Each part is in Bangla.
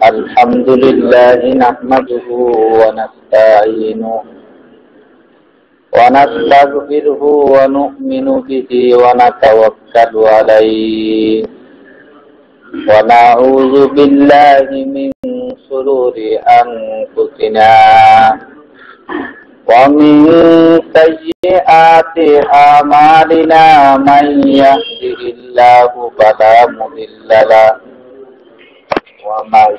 الحمد لله نحمده ونستعينه ونستغفره ونؤمن به ونتوكل عليه ونعوذ بالله من شرور أنفسنا ومن سيئات أعمالنا من يهده الله فلا مضل له ومن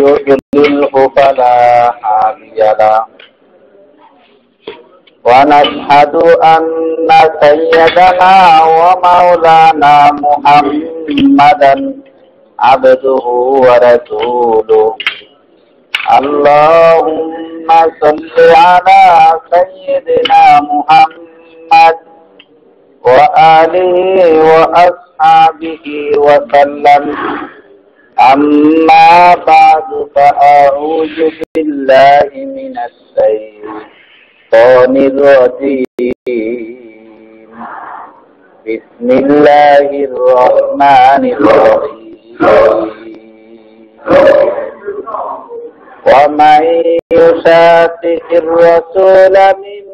يضلله فلا هادي له. ونشهد أن سيدنا ومولانا محمدا عبده ورسوله. اللهم صل على سيدنا محمد وآله وأصحابه وسلم. أما بعد فأعوذ بالله من الشيطان الرجيم. بسم الله الرحمن الرحيم. ومن يشاقق الرسول من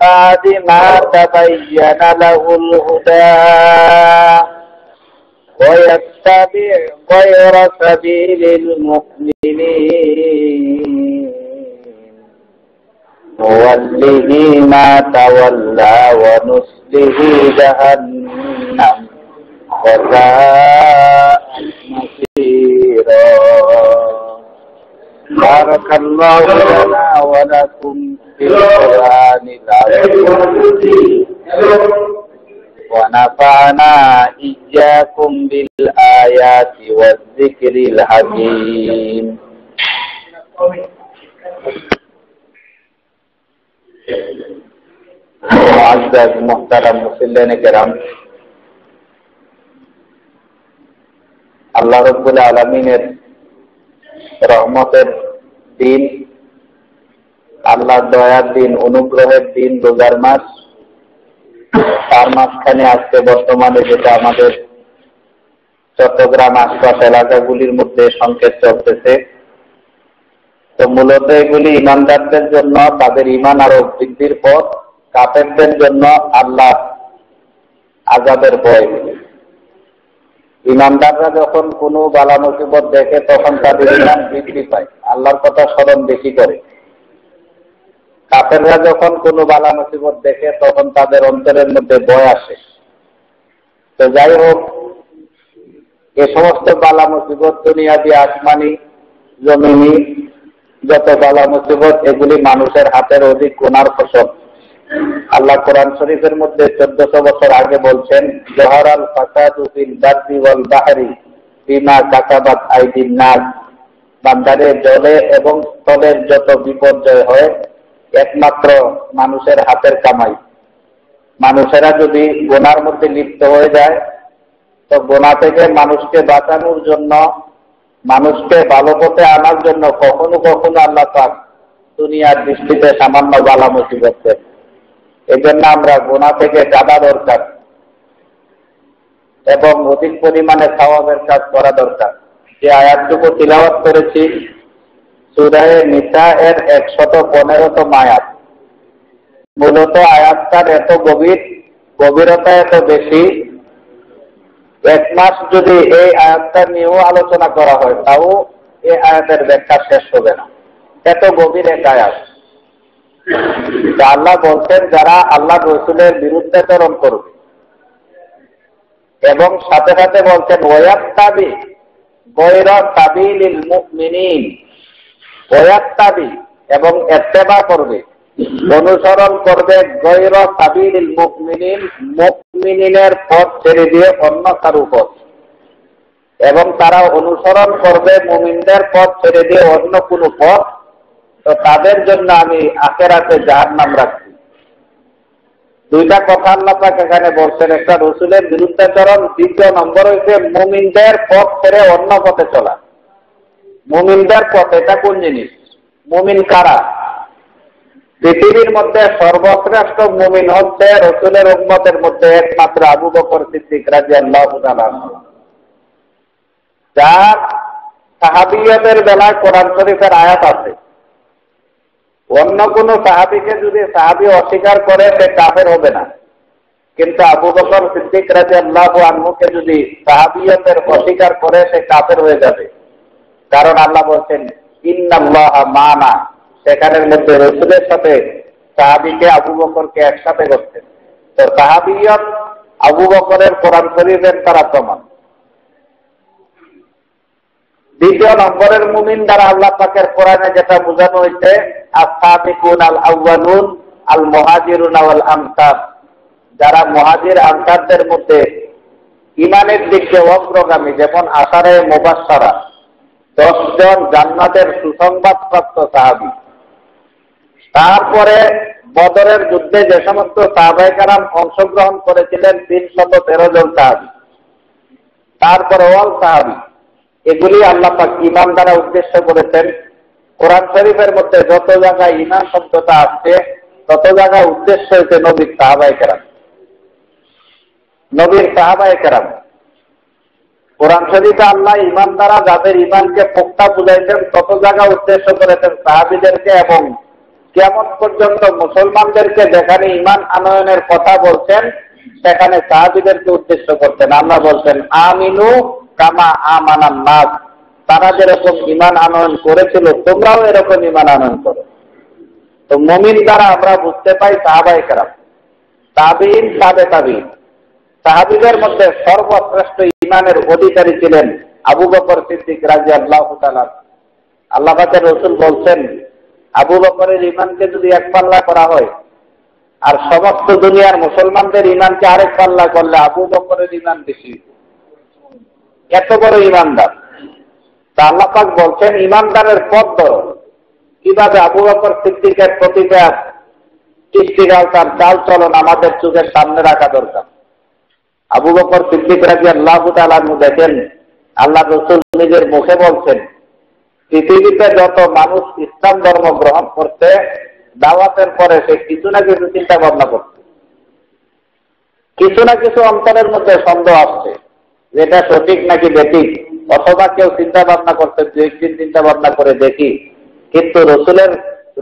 بعد ما تبين له الهدى ويتبع غير سبيل المؤمنين. نوله ما تولى ونسله جهنم. وساءت مصيرا. بارك الله لنا ولكم في القرآن العظيم. ونفعنا إياكم بالآيات والذكر الحكيم معزز محترم مسلم کرام আল্লাহ রব্বুল আলমিনের রহমতের দিন আল্লাহ দয়ার দিন অনুগ্রহের দিন রোজার মাস তার মাঝখানে আজকে বর্তমানে যেটা আমাদের চট্টগ্রাম আশপাশ এলাকাগুলির মধ্যে সংকেত চলতেছে। তো মূলত এগুলি ইমানদারদের জন্য, তাদের ইমান আরও বৃদ্ধির পথ কাপেরদের জন্য আল্লাহ আজাদের ভয় ইমানদাররা যখন কোনো বালা মুসিবত দেখে, তখন তাদের ইমান বৃদ্ধি পায়। আল্লাহর কথা স্মরণ বেশি করে। কাপেররা যখন কোনো বালা মুসিবত দেখে, তখন তাদের অন্তরের মধ্যে ভয় আসে। তো যাই হোক, এ সমস্ত বালা মুসিবত দুনিয়া দিয়ে আসমানি জমিনি যত বালা মুসিবত, এগুলি মানুষের হাতের অধিক কোনার ফসল। আল্লাহ কোরআন শরীফের মধ্যে চোদ্দশো বছর আগে বলছেন জহরাল ফাসাদুল বাদি ওয়াল বাহারি আইদিন বান্দারে জলে এবং স্থলের যত বিপর্যয় হয় একমাত্র মানুষের হাতের কামাই। মানুষেরা যদি গোনার মধ্যে লিপ্ত হয়ে যায়, তো গোনা থেকে মানুষকে বাঁচানোর জন্য, মানুষকে ভালো পথে আনার জন্য কখনো কখনো আল্লাহ পাক দুনিয়ার দৃষ্টিতে সামান্য বালা মুসিবত এজন্য আমরা গোনা থেকে জানা দরকার এবং অধিক পরিমাণে সওয়াবের কাজ করা দরকার। যে আয়াতটুকু তিলাওয়াত করেছি সুরায় নিসা এর একশত পনেরোতম আয়াত মূলত আয়াতটার এত গভীর, গভীরতা এত বেশি, এক মাস যদি এই আয়াতটা নিয়েও আলোচনা করা হয়, তাও এই আয়াতের ব্যাখ্যা শেষ হবে না। এত গভীর এক আয়াত। আল্লাহ বলছেন, যারা আল্লাহ রসুলের বিরুদ্ধাচরণ করবে এবং সাথে সাথে বলছেন ওয়াত্তাবি গৈর তাবিল মুমিনিন। ওয়াত্তাবি এবং এত্তেবা করবে। অনুসরণ করবে গৈর তাবিল মুমিনিন, মুমিনিনের পথ ছেড়ে দিয়ে অন্য কারু পথ। এবং তারা অনুসরণ করবে মুমিনদের পথ ছেড়ে দিয়ে অন্য কোনো পথ। তো তাদের জন্য আমি আখেরাতে যার নাম রাখছি। দুইটা কথা আল্লাহ পাক এখানে বলছেন। একটা রসুলের বিরুদ্ধাচরণ, দ্বিতীয় নম্বর হইছে মুমিনদের পথ ছেড়ে অন্য পথে চলা। মুমিনদের পথ, এটা কোন জিনিস? মুমিন কারা? পৃথিবীর মধ্যে সর্বশ্রেষ্ঠ মুমিন হচ্ছে রসুলের উম্মতের মধ্যে একমাত্র আবু বকর সিদ্দিক রাজি আল্লাহ যার সাহাবিয়তের বেলায় কোরআন শরীফের আয়াত আছে। অন্য কোন সাহাবিকে যদি সাহাবি অস্বীকার করে, সে কাফের হবে না। কিন্তু আবু বকর সিদ্দিক রাজি আল্লাহ আনহুকে যদি সাহাবিয়তের অস্বীকার করে, সে কাফের হয়ে যাবে। কারণ আল্লাহ বলছেন, ইন্নাল্লাহ মানা। সেখানের মধ্যে রসুলের সাথে সাহাবিকে আবু বকরকে একসাথে করতেন তো সাহাবিয়ত আবু বকরের কোরআন শরীফের তারা প্রমাণ দ্বিতীয় নম্বরের মুমিন দ্বারা আল্লাহ পাকের কোরআনে যেটা বোঝানো হয়েছে আসাবিকুন আল আউয়ালুন আল মুহাজিরুন আল আমসার যারা মহাজির আনসারদের মধ্যে ইমানের দিকে অগ্রগামী, যেমন আসারে মোবাসারা দশজন জান্নাতের সুসংবাদপ্রাপ্ত সাহাবি। তারপরে বদরের যুদ্ধে যে সমস্ত সাহাবাইকারাম অংশগ্রহণ করেছিলেন তিনশত তেরো জন সাহাবি। তারপরে ওয়াল সাহাবি। এগুলি আল্লাহ পাক ইমান দ্বারা উদ্দেশ্য করেছেন। কোরআন শরীফের মধ্যে যত জায়গায় ইমান শব্দটা আসছে, তত জায়গায় উদ্দেশ্য হয়েছে নবীর সাহাবাই কেরাম নবীর সাহাবাই কেরাম কোরআন শরীফে আল্লাহ ইমান দ্বারা যাদের ইমানকে পোক্তা বুঝাইছেন, তত জায়গা উদ্দেশ্য করেছেন সাহাবিদেরকে এবং কেমন পর্যন্ত মুসলমানদেরকে যেখানে ইমান আনয়নের কথা বলছেন, সেখানে সাহাবিদেরকে উদ্দেশ্য করতেন আল্লাহ বলছেন, আমিনু কামা আমানান নাস। তারা যেরকম ইমান আনয়ন করেছিল, তোমরাও এরকম ইমান আনয়ন করো। তো মমিন দ্বারা আমরা বুঝতে পাই সাহাবাই খারাপ তাবিন সাবে তাবিন। সাহাবিদের মধ্যে সর্বশ্রেষ্ঠ ইমানের অধিকারী ছিলেন আবু বকর সিদ্দিক রাজি আল্লাহ আল্লাহ রসুল বলছেন, আবু বকরের ইমানকে যদি এক পাল্লা করা হয়, আর সমস্ত দুনিয়ার মুসলমানদের ইমানকে আরেক পাল্লা করলে আবু বকরের ইমান বেশি। এত বড় ইমানদার তা আল্লাপাক বলছেন ইমানদারের পথ ধরো। কীভাবে আবু বকর সিদ্দিকের প্রতিভা সৃষ্টিকাল তার চাল চলন আমাদের চোখের সামনে রাখা দরকার। আবু বকর সিদ্দিক রাজি আল্লাহ তালু দেখেন, আল্লাহ রসুল নিজের মুখে বলছেন, পৃথিবীতে যত মানুষ ইসলাম ধর্ম গ্রহণ করতে দাওয়াতের পরে সে কিছু না কিছু চিন্তা ভাবনা করছে। কিছু না কিছু অন্তরের মধ্যে সন্দেহ আসছে যেটা সঠিক নাকি বেঠিক, অথবা কেউ চিন্তা ভাবনা করতে দু একদিন চিন্তা ভাবনা করে দেখি। কিন্তু রসুলের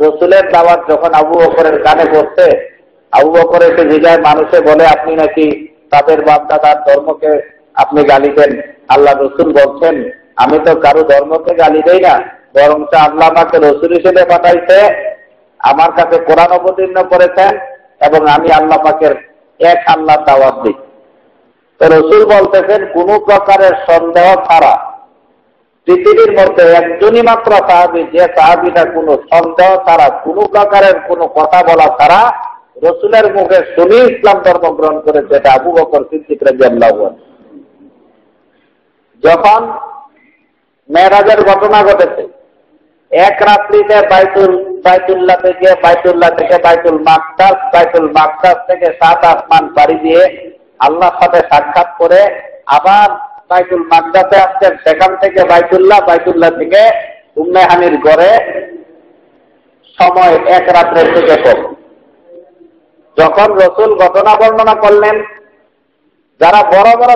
রসুলের দাওয়াত যখন আবু বকরের কানে পড়ছে, আবু বকর এসে জিগায় মানুষে বলে, আপনি নাকি তাদের বাপদাদার ধর্মকে আপনি গালি দেন, আল্লাহ রসুল বলছেন, আমি তো কারও ধর্মকে গালি দেই না বরং আল্লাহ আমাকে রসুল হিসেবে পাঠাইছে, আমার কাছে কোরআন অবতীর্ণ করেছেন এবং আমি আল্লাহ পাকের এক আল্লাহ দাওয়াত দিই। তো রসুল বলতেছেন, কোন প্রকারের সন্দেহ ছাড়া পৃথিবীর মধ্যে একজনই মাত্র সাহাবি, যে সাহাবিটা কোন সন্দেহ ছাড়া, কোন প্রকারের কোন কথা বলা ছাড়া রসুলের মুখে শুনি ইসলাম ধর্ম গ্রহণ করেছে এটা আবু বকর সিদ্দিক যখন মেয়েরাজের ঘটনা ঘটেছে, এক রাত্রিতে বাইতুল, বাইতুল্লাহ থেকে বাইতুল্লাহ থেকে বাইতুল মাকতাস বাইতুল মাকতাস থেকে সাত আসমান পাড়ি দিয়ে আল্লাহর সাথে সাক্ষাৎ করে আবার বাইতুল মাকদাতে আসছেন। সেখান থেকে বাইতুল্লাহ বাইতুল্লাহ থেকে উম্মেহানির গড়ে সময় এক রাত্রের থেকে কম। যখন রসুল ঘটনা বর্ণনা করলেন, যারা বড় বড়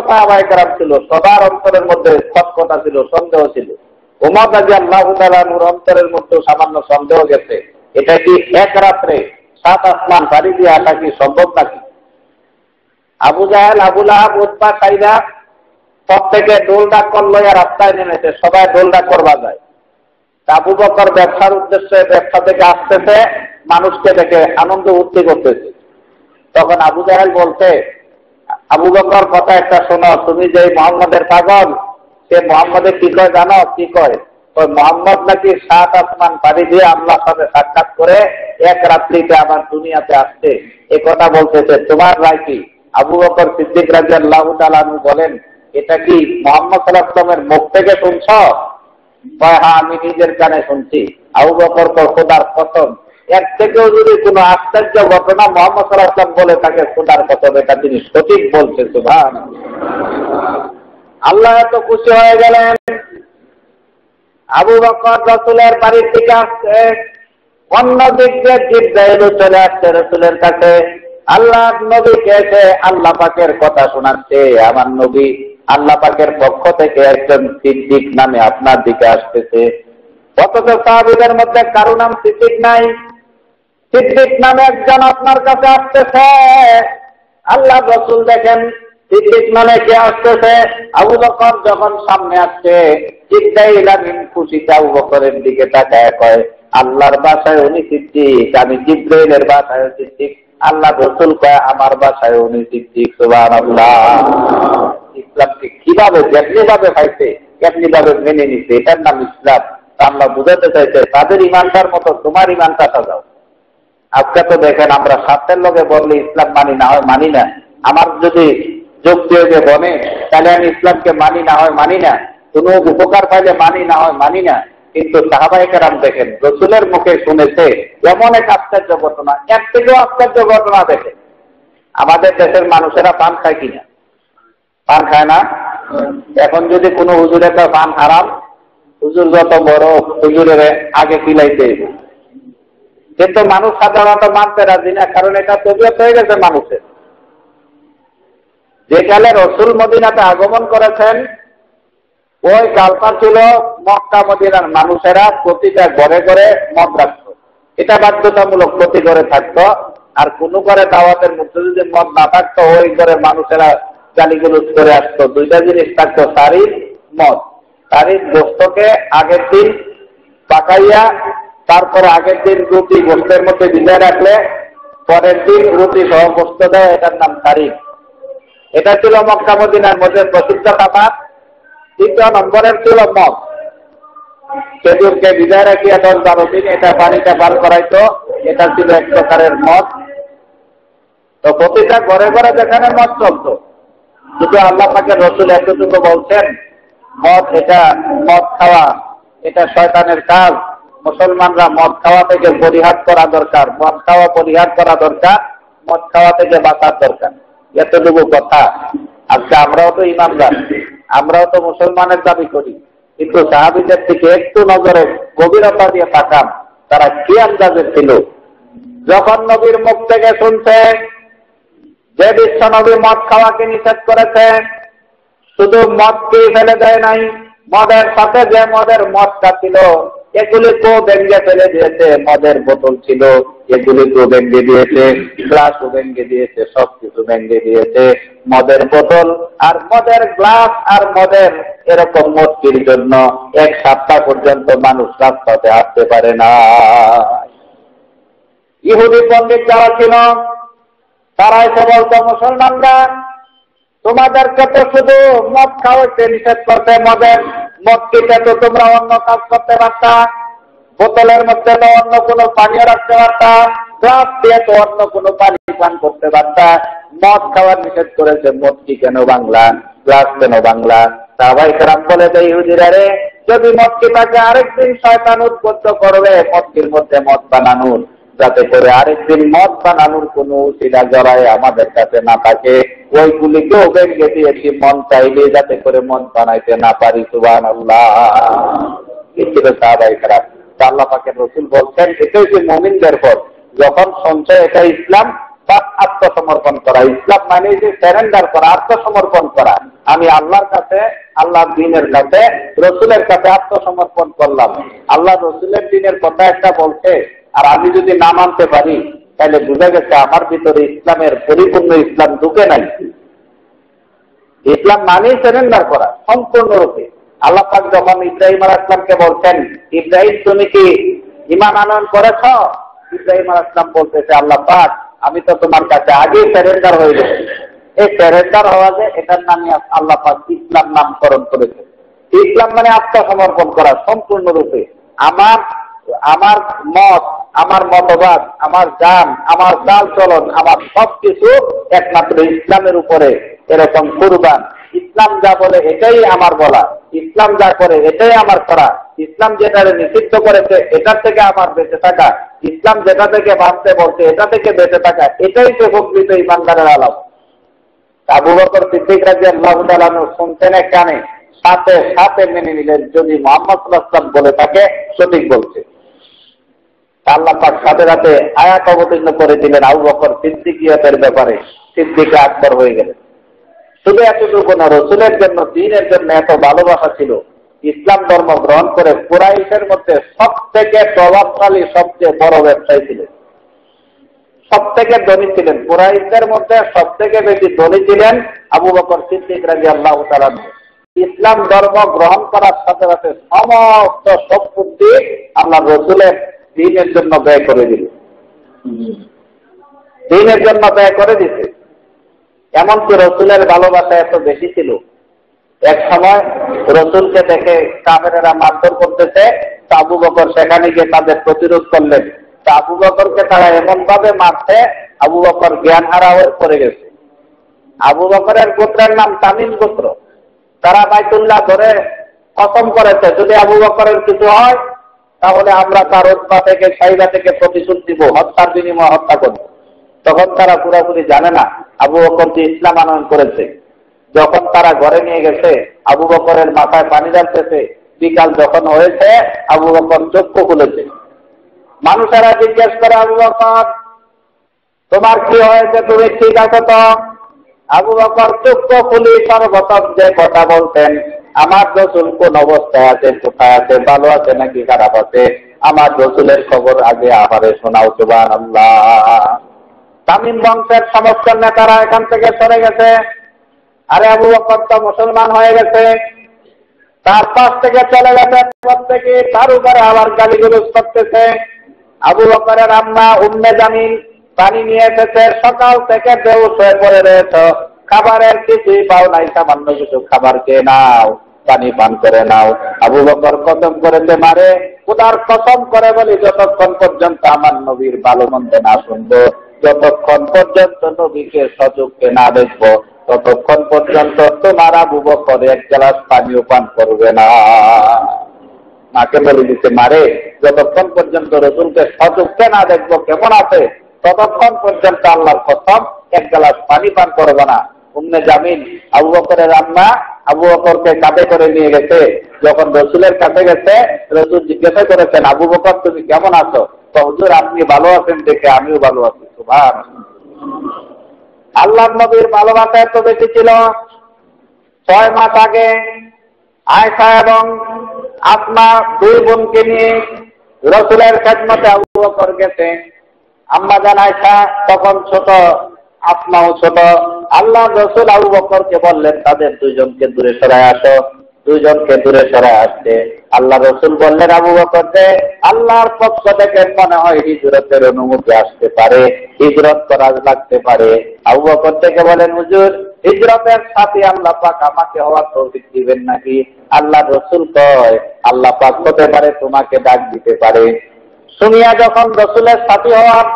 খারাপ ছিল, সবার অন্তরের মধ্যে সৎকতা ছিল, সন্দেহ ছিল। উমর রাজি আল্লাহ অন্তরের মধ্যে সামান্য সন্দেহ গেছে। এটা কি এক রাত্রে সাত আসমান পাড়ি দিয়ে আসা কি সম্ভব নাকি? আবু জাহেল আবুল আহাব উৎপা খাইরা সব থেকে ডোল ডাক করল আর রাস্তায় নেমেছে, সবাই ডোল ডাক করবা যায়। আবু বকর ব্যবসার উদ্দেশ্যে ব্যবসা থেকে আসতেছে, মানুষকে দেখে আনন্দ উত্তি করতেছে তখন আবু জাহেল বলছে, আবু বকর, কথা একটা শোনো, তুমি যে মোহাম্মদের পাগল, সে মোহাম্মদের কি কয় জানো? কি কয়? ওই মোহাম্মদ নাকি সাত আসমান পাড়ি দিয়ে আল্লাহর সাথে সাক্ষাৎ করে এক রাত্রিতে আমার দুনিয়াতে আসছে। এ কথা বলতেছে, তোমার রায় কি? আবু বকর সিদ্দিক রাজি আল্লাহ তালু বলেন, এটা কি মোহাম্মদ সাল্লাহামের মুখ থেকে শুনছ? হ্যাঁ আমি নিজের কানে শুনছি। আবু বকর খোদার কথম এর থেকেও যদি কোনো আশ্চর্য ঘটনা মোহাম্মদ সাল্লাহাম বলে তাকে খোদার কথা এটা তিনি সঠিক বলছে সুভান আল্লাহ এত খুশি হয়ে গেলেন। আবু বকর রসুলের বাড়ির থেকে আসছে। অন্য দিক দিয়ে জিব্রাইলও চলে আসছে রসুলের কাছে। আল্লাহ নবীকে এসে আল্লাহ পাকের কথা শোনাচ্ছে। আমার নবী আল্লাহ পাকের পক্ষ থেকে একজন সিদ্দিক নামে আপনার দিকে আসতেছে। অথচ সাহাবিদের মধ্যে কারও নাম সিদ্দিক নাই। সিদ্দিক নামে একজন আপনার কাছে আসতেছে। আল্লাহ রসুল দেখেন সিদ্দিক নামে কে আসতেছে? আবু বকর যখন সামনে আসছে খুশিতে আবু বকরের দিকে তাকায়, কয়, আল্লাহর বাসায় উনি সিদ্দিক, আমি বাসায় সিদ্দিক। আল্লাহ রসুল কয়, আমার বাসায় উনি সিদ্দিক, সুবহানাল্লাহ। ইসলামকে কীভাবে যেমনি ভাবে কেমনি ভাবে মেনে নিছে, এটার নাম ইসলাম। আল্লাহ বুঝাতে চাইছে, তাদের ইমানটার মতো, তোমার ইমানটা সাজাও। আজকে তো দেখেন আমরা স্বার্থের লোকে বললে ইসলাম মানি না হয় মানি না। আমার যদি দিয়ে যে বনে তাহলে আমি ইসলামকে মানি না হয় মানি না। কোনো উপকার পাইলে মানি না হয় মানি না। কিন্তু সাহাবাই কেরাম দেখেন, রসুলের মুখে শুনেছে, এমন এক আশ্চর্য ঘটনা এক থেকেও আশ্চর্য ঘটনা দেখে। আমাদের দেশের মানুষেরা পান খায় কিনা? পান খায় না? এখন যদি কোনো হুজুরের পান হারাম, হুজুর যত বড়, হুজুরের আগে পিলাইতে কিন্তু মানুষ সাধারণত মানতে রাজি না, কারণ এটা তবিয়ত হয়ে গেছে মানুষের। যে কালে রসুল মদিনাতে আগমন করেছেন, ওই কালটা ছিল মক্কা মদিনার মানুষেরা প্রতিটা ঘরে ঘরে মদ রাখত। এটা বাধ্যতামূলক প্রতি ঘরে থাকতো, আর কোনো ঘরে দাওয়াতের মধ্যে যদি মদ না থাকতো, ওই ঘরের মানুষেরা গালিগুলোজ করে আসতো। দুইটা জিনিস থাকতো শাড়ির মদ। শাড়ির গোস্তকে আগের দিন পাকাইয়া তারপরে আগের দিন রুটি গোস্তের মধ্যে ভিজায় রাখলে পরের দিন রুটি সহ গোস্ত দেয়, এটার নাম তারিখ। এটা ছিল মক্কা মদিনার মধ্যে প্রসিদ্ধ খাবার। দ্বিতীয় নম্বরের ছিল মদ। খেজুরকে বিদায় রাখিয়া দশ বারো দিন এটা পানিটা বার করাইতো, এটা ছিল এক প্রকারের মদ। তো প্রতিটা ঘরে ঘরে যেখানে মদ চলতো, কিন্তু আল্লাহ পাকে রসুল এতটুকু বলছেন, মদ এটা মদ খাওয়া, এটা শয়তানের কাজ। মুসলমানরা মদ খাওয়া থেকে পরিহার করা দরকার, মদ খাওয়া পরিহার করা দরকার, মদ খাওয়া থেকে বাঁচার দরকার। এতটুকু কথা। আজকে আমরাও তো ইমানদার, আমরাও তো মুসলমানের দাবি করি। কিন্তু সাহাবিদের থেকে একটু নজরে, গভীরতা দিয়ে তাকান, তারা কি আন্দাজে ছিল? যখন নবীর মুখ থেকে শুনছে, যে বিশ্ব নবী মদ খাওয়াকে নিষেধ করেছে, শুধু মদকে ফেলে দেয় নাই, মদের সাথে যে মদের মদটা ছিল এগুলিকেও ভেঙ্গে ফেলে দিয়েছে মদের বোতল ছিল এগুলিকেও ভেঙ্গে দিয়েছে গ্লাসও ভেঙ্গে দিয়েছে, সবকিছু ভেঙ্গে দিয়েছে। মদের বোতল আর মদের গ্লাস আর মদের এরকম মূর্তির জন্য এক সপ্তাহ পর্যন্ত মানুষ রাস্তাতে আসতে পারে না। ইহুদি পণ্ডিত যারা ছিল, তারাই তো বলতো মুসলমানরা। তোমাদেরকে তো শুধু মদ খাওয়াতে নিষেধ করতে মদের মদ তো তোমরা অন্য কাজ করতে পারতা, বোতলের মধ্যে তো অন্য কোনো পানীয় রাখতে পারতা গ্লাস দিয়ে তো অন্য কোনো পানি পান করতে পারতা। মদ খাওয়ার নিষেধ করেছে মদ কি কেন বাংলা গ্লাস কেন বাংলা? সাহাবাই কেরাম বলে দেয় ইহুদিরা রে, যদি মদকে তাকে আরেকদিন শয়তান উদ্বুদ্ধ করবে মদকির মধ্যে মদ বানানোর যাতে করে আরেকদিন মদ বানানোর কোন উচিলা জড়ায় আমাদের কাছে না থাকে। ওইগুলিকেও ভেঙে দিয়েছি মন চাইলে যাতে করে মন বানাইতে না পারি সুবান আল্লাহ আল্লাহ যখন সঞ্চয় এটা ইসলাম আত্মসমর্পণ করা। ইসলাম মানে যে স্যারেন্ডার করা, আত্মসমর্পণ করা। আমি আল্লাহর কাছে, আল্লাহর দিনের কাছে, রসুলের কাছে আত্মসমর্পণ করলাম। আল্লাহ রসুলের দিনের কথা একটা বলছে আর আমি যদি না মানতে পারি, তাহলে বুঝা গেছে আমার ভিতরে ইসলামের পরিপূর্ণ ইসলাম ঢুকে নাই। ইসলাম মানেই সেরেন্ডার করা, সম্পূর্ণরূপে। আল্লাহ পাক যখন ইব্রাহিম আল ইসলামকে বলছেন, ইব্রাহিম, তুমি কি ইমান আনয়ন করেছ? ইব্রাহিম আল ইসলাম বলতেছে, আল্লাহ পাক, আমি তো তোমার কাছে আগেই স্যারেন্ডার হয়ে গেছি। এই স্যারেন্ডার হওয়া যে এটার নামে আল্লাহ পাক ইসলাম নামকরণ করেছে। ইসলাম মানে আত্মসমর্পণ করা, সম্পূর্ণরূপে। আমার আমার মত আমার মতবাদ, আমার গান আমার চাল চলন, আমার সবকিছু একমাত্র ইসলামের উপরে এরকম কুরবান। ইসলাম যা বলে এটাই আমার বলা, ইসলাম যা করে এটাই আমার করা, ইসলাম যেটা নিষিদ্ধ করেছে এটার থেকে আমার বেঁচে থাকা, ইসলাম যেটা থেকে বাঁচতে বলছে এটা থেকে বেঁচে থাকা, এটাই তো প্রকৃত ইমানদারের আলাপ। আবু বকর সিদ্দিক রাজি আল্লাহ শুনছেন কানে সাথে সাথে মেনে নিলেন যদি মোহাম্মদ বলে থাকে, সঠিক বলছে। আল্লাহ পাক সাথে সাথে আয়াত অবতীর্ণ করে দিলেন আবু বকর সিদ্দিকিয়তের ব্যাপারে। সিদ্দিকে আকবর হয়ে গেলেন। শুধু এতটুকু না, রসুলের জন্য, দিনের জন্য এত ভালোবাসা ছিল। ইসলাম ধর্ম গ্রহণ করে কুরাইশের মধ্যে সব থেকে প্রভাবশালী, সবচেয়ে বড় ব্যবসায়ী ছিলেন। সব থেকে ধনী ছিলেন। কুরাইশদের মধ্যে সব থেকে বেশি ধনী ছিলেন আবু বকর সিদ্দিক রাজি আল্লাহ তালান ইসলাম ধর্ম গ্রহণ করার সাথে সাথে সমস্ত সম্পত্তি আল্লাহ রসুলের দিনের জন্য ব্যয় করে দিল দিনের জন্য ব্যয় করে দিছে। এমনকি রসুলের ভালোবাসা এত বেশি ছিল। এক সময় রসুলকে দেখে কামেরা মারধর করতেছে আবু বকর সেখানে গিয়ে তাদের প্রতিরোধ করলেন। আবু বকরকে তারা এমন ভাবে মারছে, আবু বকর জ্ঞান হারা হয়ে পড়ে গেছে। আবু বকরের গোত্রের নাম তামিম গোত্র। তারা বাইতুল্লাহ ধরে কসম করেছে। যদি আবু বকরের কিছু হয় তাহলে আমরা তার উৎপা থেকে, সাইবা থেকে প্রতিশোধ দিব হত্যার বিনিময় হত্যা করব। তখন তারা পুরোপুরি জানে না, আবু বকর যে ইসলাম আনয়ন করেছে। যখন তারা ঘরে নিয়ে গেছে, আবু বকরের মাথায় পানি ডালতেছে বিকাল যখন হয়েছে, আবু বকর চক্ষু খুলেছে। মানুষেরা জিজ্ঞেস করে, আবু বকর, তোমার কি হয়েছে? তুমি ঠিক আছো তো? আবু বকর চক্ষু খুলি সর্বপ্রথম যে কথা বলতেন আমার রসুল কোন অবস্থায় আছে কোথায় আছে ভালো আছে নাকি খারাপ আছে? আমার রসুলের খবর আগে আহারে শোনাও সুবান তামিম বংশের সমস্ত নেতারা এখান থেকে সরে গেছে। আরে আবু বকর তো মুসলমান হয়ে গেছে। তার পাশ থেকে চলে গেছে প্রত্যেকে তার উপরে আবার গালিগুলোজ করতেছে। আবু বকরের আম্মা উম্মে জামিন পানি নিয়ে এসেছে, সকাল থেকে বেউস হয়ে পড়ে রয়েছ। খাবারের কিছুই পাও নাই, সামান্য কিছু খাবার খেয়ে নাও, পানি পান করে নাও। আবু বকর কসম করেছে, মারে, উদার কসম করে বলি, যতক্ষণ পর্যন্ত আমার নবীর ভালো মন্দ না শুনব, যতক্ষণ পর্যন্ত নবীকে সচুককে না দেখব, ততক্ষণ পর্যন্ত তোমার আবু বকর এক গ্লাস পানিও পান করবে না। মাকে বলে, দিতে মারে, যতক্ষণ পর্যন্ত রসুলকে সচুককে না দেখব, কেমন আছে? ততক্ষণ পর্যন্ত আল্লাহর প্রথম এক গ্লাস পানি পান করবে না। উম্মে জামিন আবু বকরের আম্মা আবু বকরকে কাঁধে করে নিয়ে গেছে। যখন রসুলের কাছে গেছে, রসুল জিজ্ঞাসা করেছেন, আবু বকর, তুমি কেমন আছো? তো হুজুর, আপনি ভালো আছেন দেখে আমিও ভালো আছি। সুভান আল্লাহ নবীর ভালোবাসা এত বেশি ছিল। ছয় মাস আগে আয়সা এবং আত্মা দুই বোনকে নিয়ে রসুলের খেদমতে আবু বকর গেছে। আম্মা জান আয়সা তখন ছোট আত্মাও ছোট। আল্লাহ রসুল আবু বকরকে বললেন, তাদের দুইজনকে দূরে সরায় আসো। দুইজনকে দূরে সরায় আসছে আল্লাহ রসুল বললেন, আবু বকরকে আল্লাহর পক্ষ থেকে মনে হয় হিজরতের অনুমতি আসতে পারে, হিজরত করা লাগতে পারে। আবু বকর থেকে বলেন, হুজুর, হিজরতের সাথে আল্লাহ পাক আমাকে হওয়ার তৌফিক দিবেন নাকি? আল্লাহ রসুল কয়, আল্লাহ পাক হতে পারে, তোমাকে ডাক দিতে পারে। শুনিয়া যখন রসুলের সাথী হওয়ার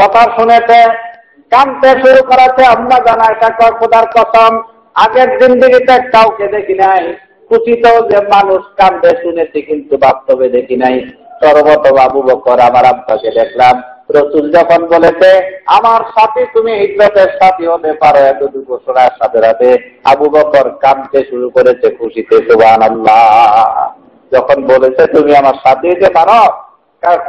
কথা শুনেছে কানতে শুরু করেছে, আম্মা জানা কাকা খোদার কসম, আগের জিন্দিগিতে কাউকে দেখি নাই। কুচিত যে মানুষ কান্দে শুনেছি কিন্তু বাস্তবে দেখি নাই। সর্বত বাবু বকর আমার আব্বাকে দেখলাম। রসুল যখন বলেছে, আমার সাথে তুমি হিজরতের সাথী হতে পারো এতটুকু শোনার সাথে সাথে আবু বকর কাঁদতে শুরু করেছে খুশিতে সুবান আল্লাহ যখন বলেছে, তুমি আমার সাথে হতে পারো?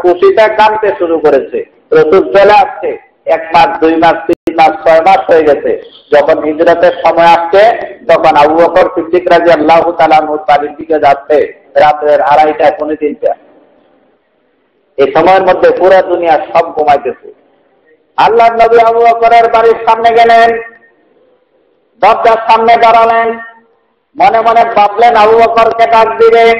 খুশিতে কাঁদতে শুরু করেছে। রসুল চলে আসছে। এক মাস, দুই মাস, তিন মাস, ছয় মাস হয়ে গেছে। যখন হিজরতের সময় আসছে, তখন আবু বকর সিদ্দিক রাজি আল্লাহ তালানুর বাড়ির দিকে যাচ্ছে। রাতের আড়াইটা পৌনে তিনটা। এই সময়ের মধ্যে পুরো দুনিয়া সব ঘুমাইতেছে। আল্লাহ নবী আবু বকরের বাড়ির সামনে গেলেন, দরজার সামনে দাঁড়ালেন, মনে মনে ভাবলেন আবু বকরকে ডাক দিবেন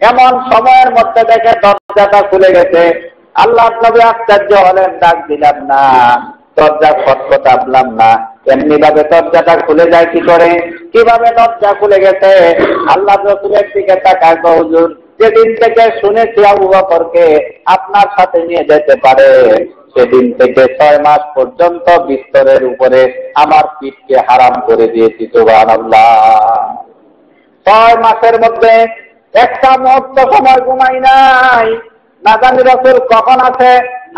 এমন সময়ের মধ্যে দেখে দরজাটা খুলে গেছে। আল্লাহ নবী আশ্চর্য হলেন, ডাক দিলাম না, দরজা খটখটাবলাম না। এমনি ভাবে দরজাটা খুলে যায় কি করে? কীভাবে দরজা খুলে গেছে? আল্লাহ রসুলের দিকে তাকায় হুজুর, যেদিন থেকে শুনেছি আবু বকরকে, আপনার সাথে নিয়ে যেতে পারে। সেদিন থেকে ছয় মাস পর্যন্ত বিস্তরের উপরে আমার পিঠকে হারাম করে দিয়েছি সুবান আল্লাহ ছয় মাসের মধ্যে একটা মুহূর্ত সময় ঘুমাই নাই। না জানি রসুল কখন আছে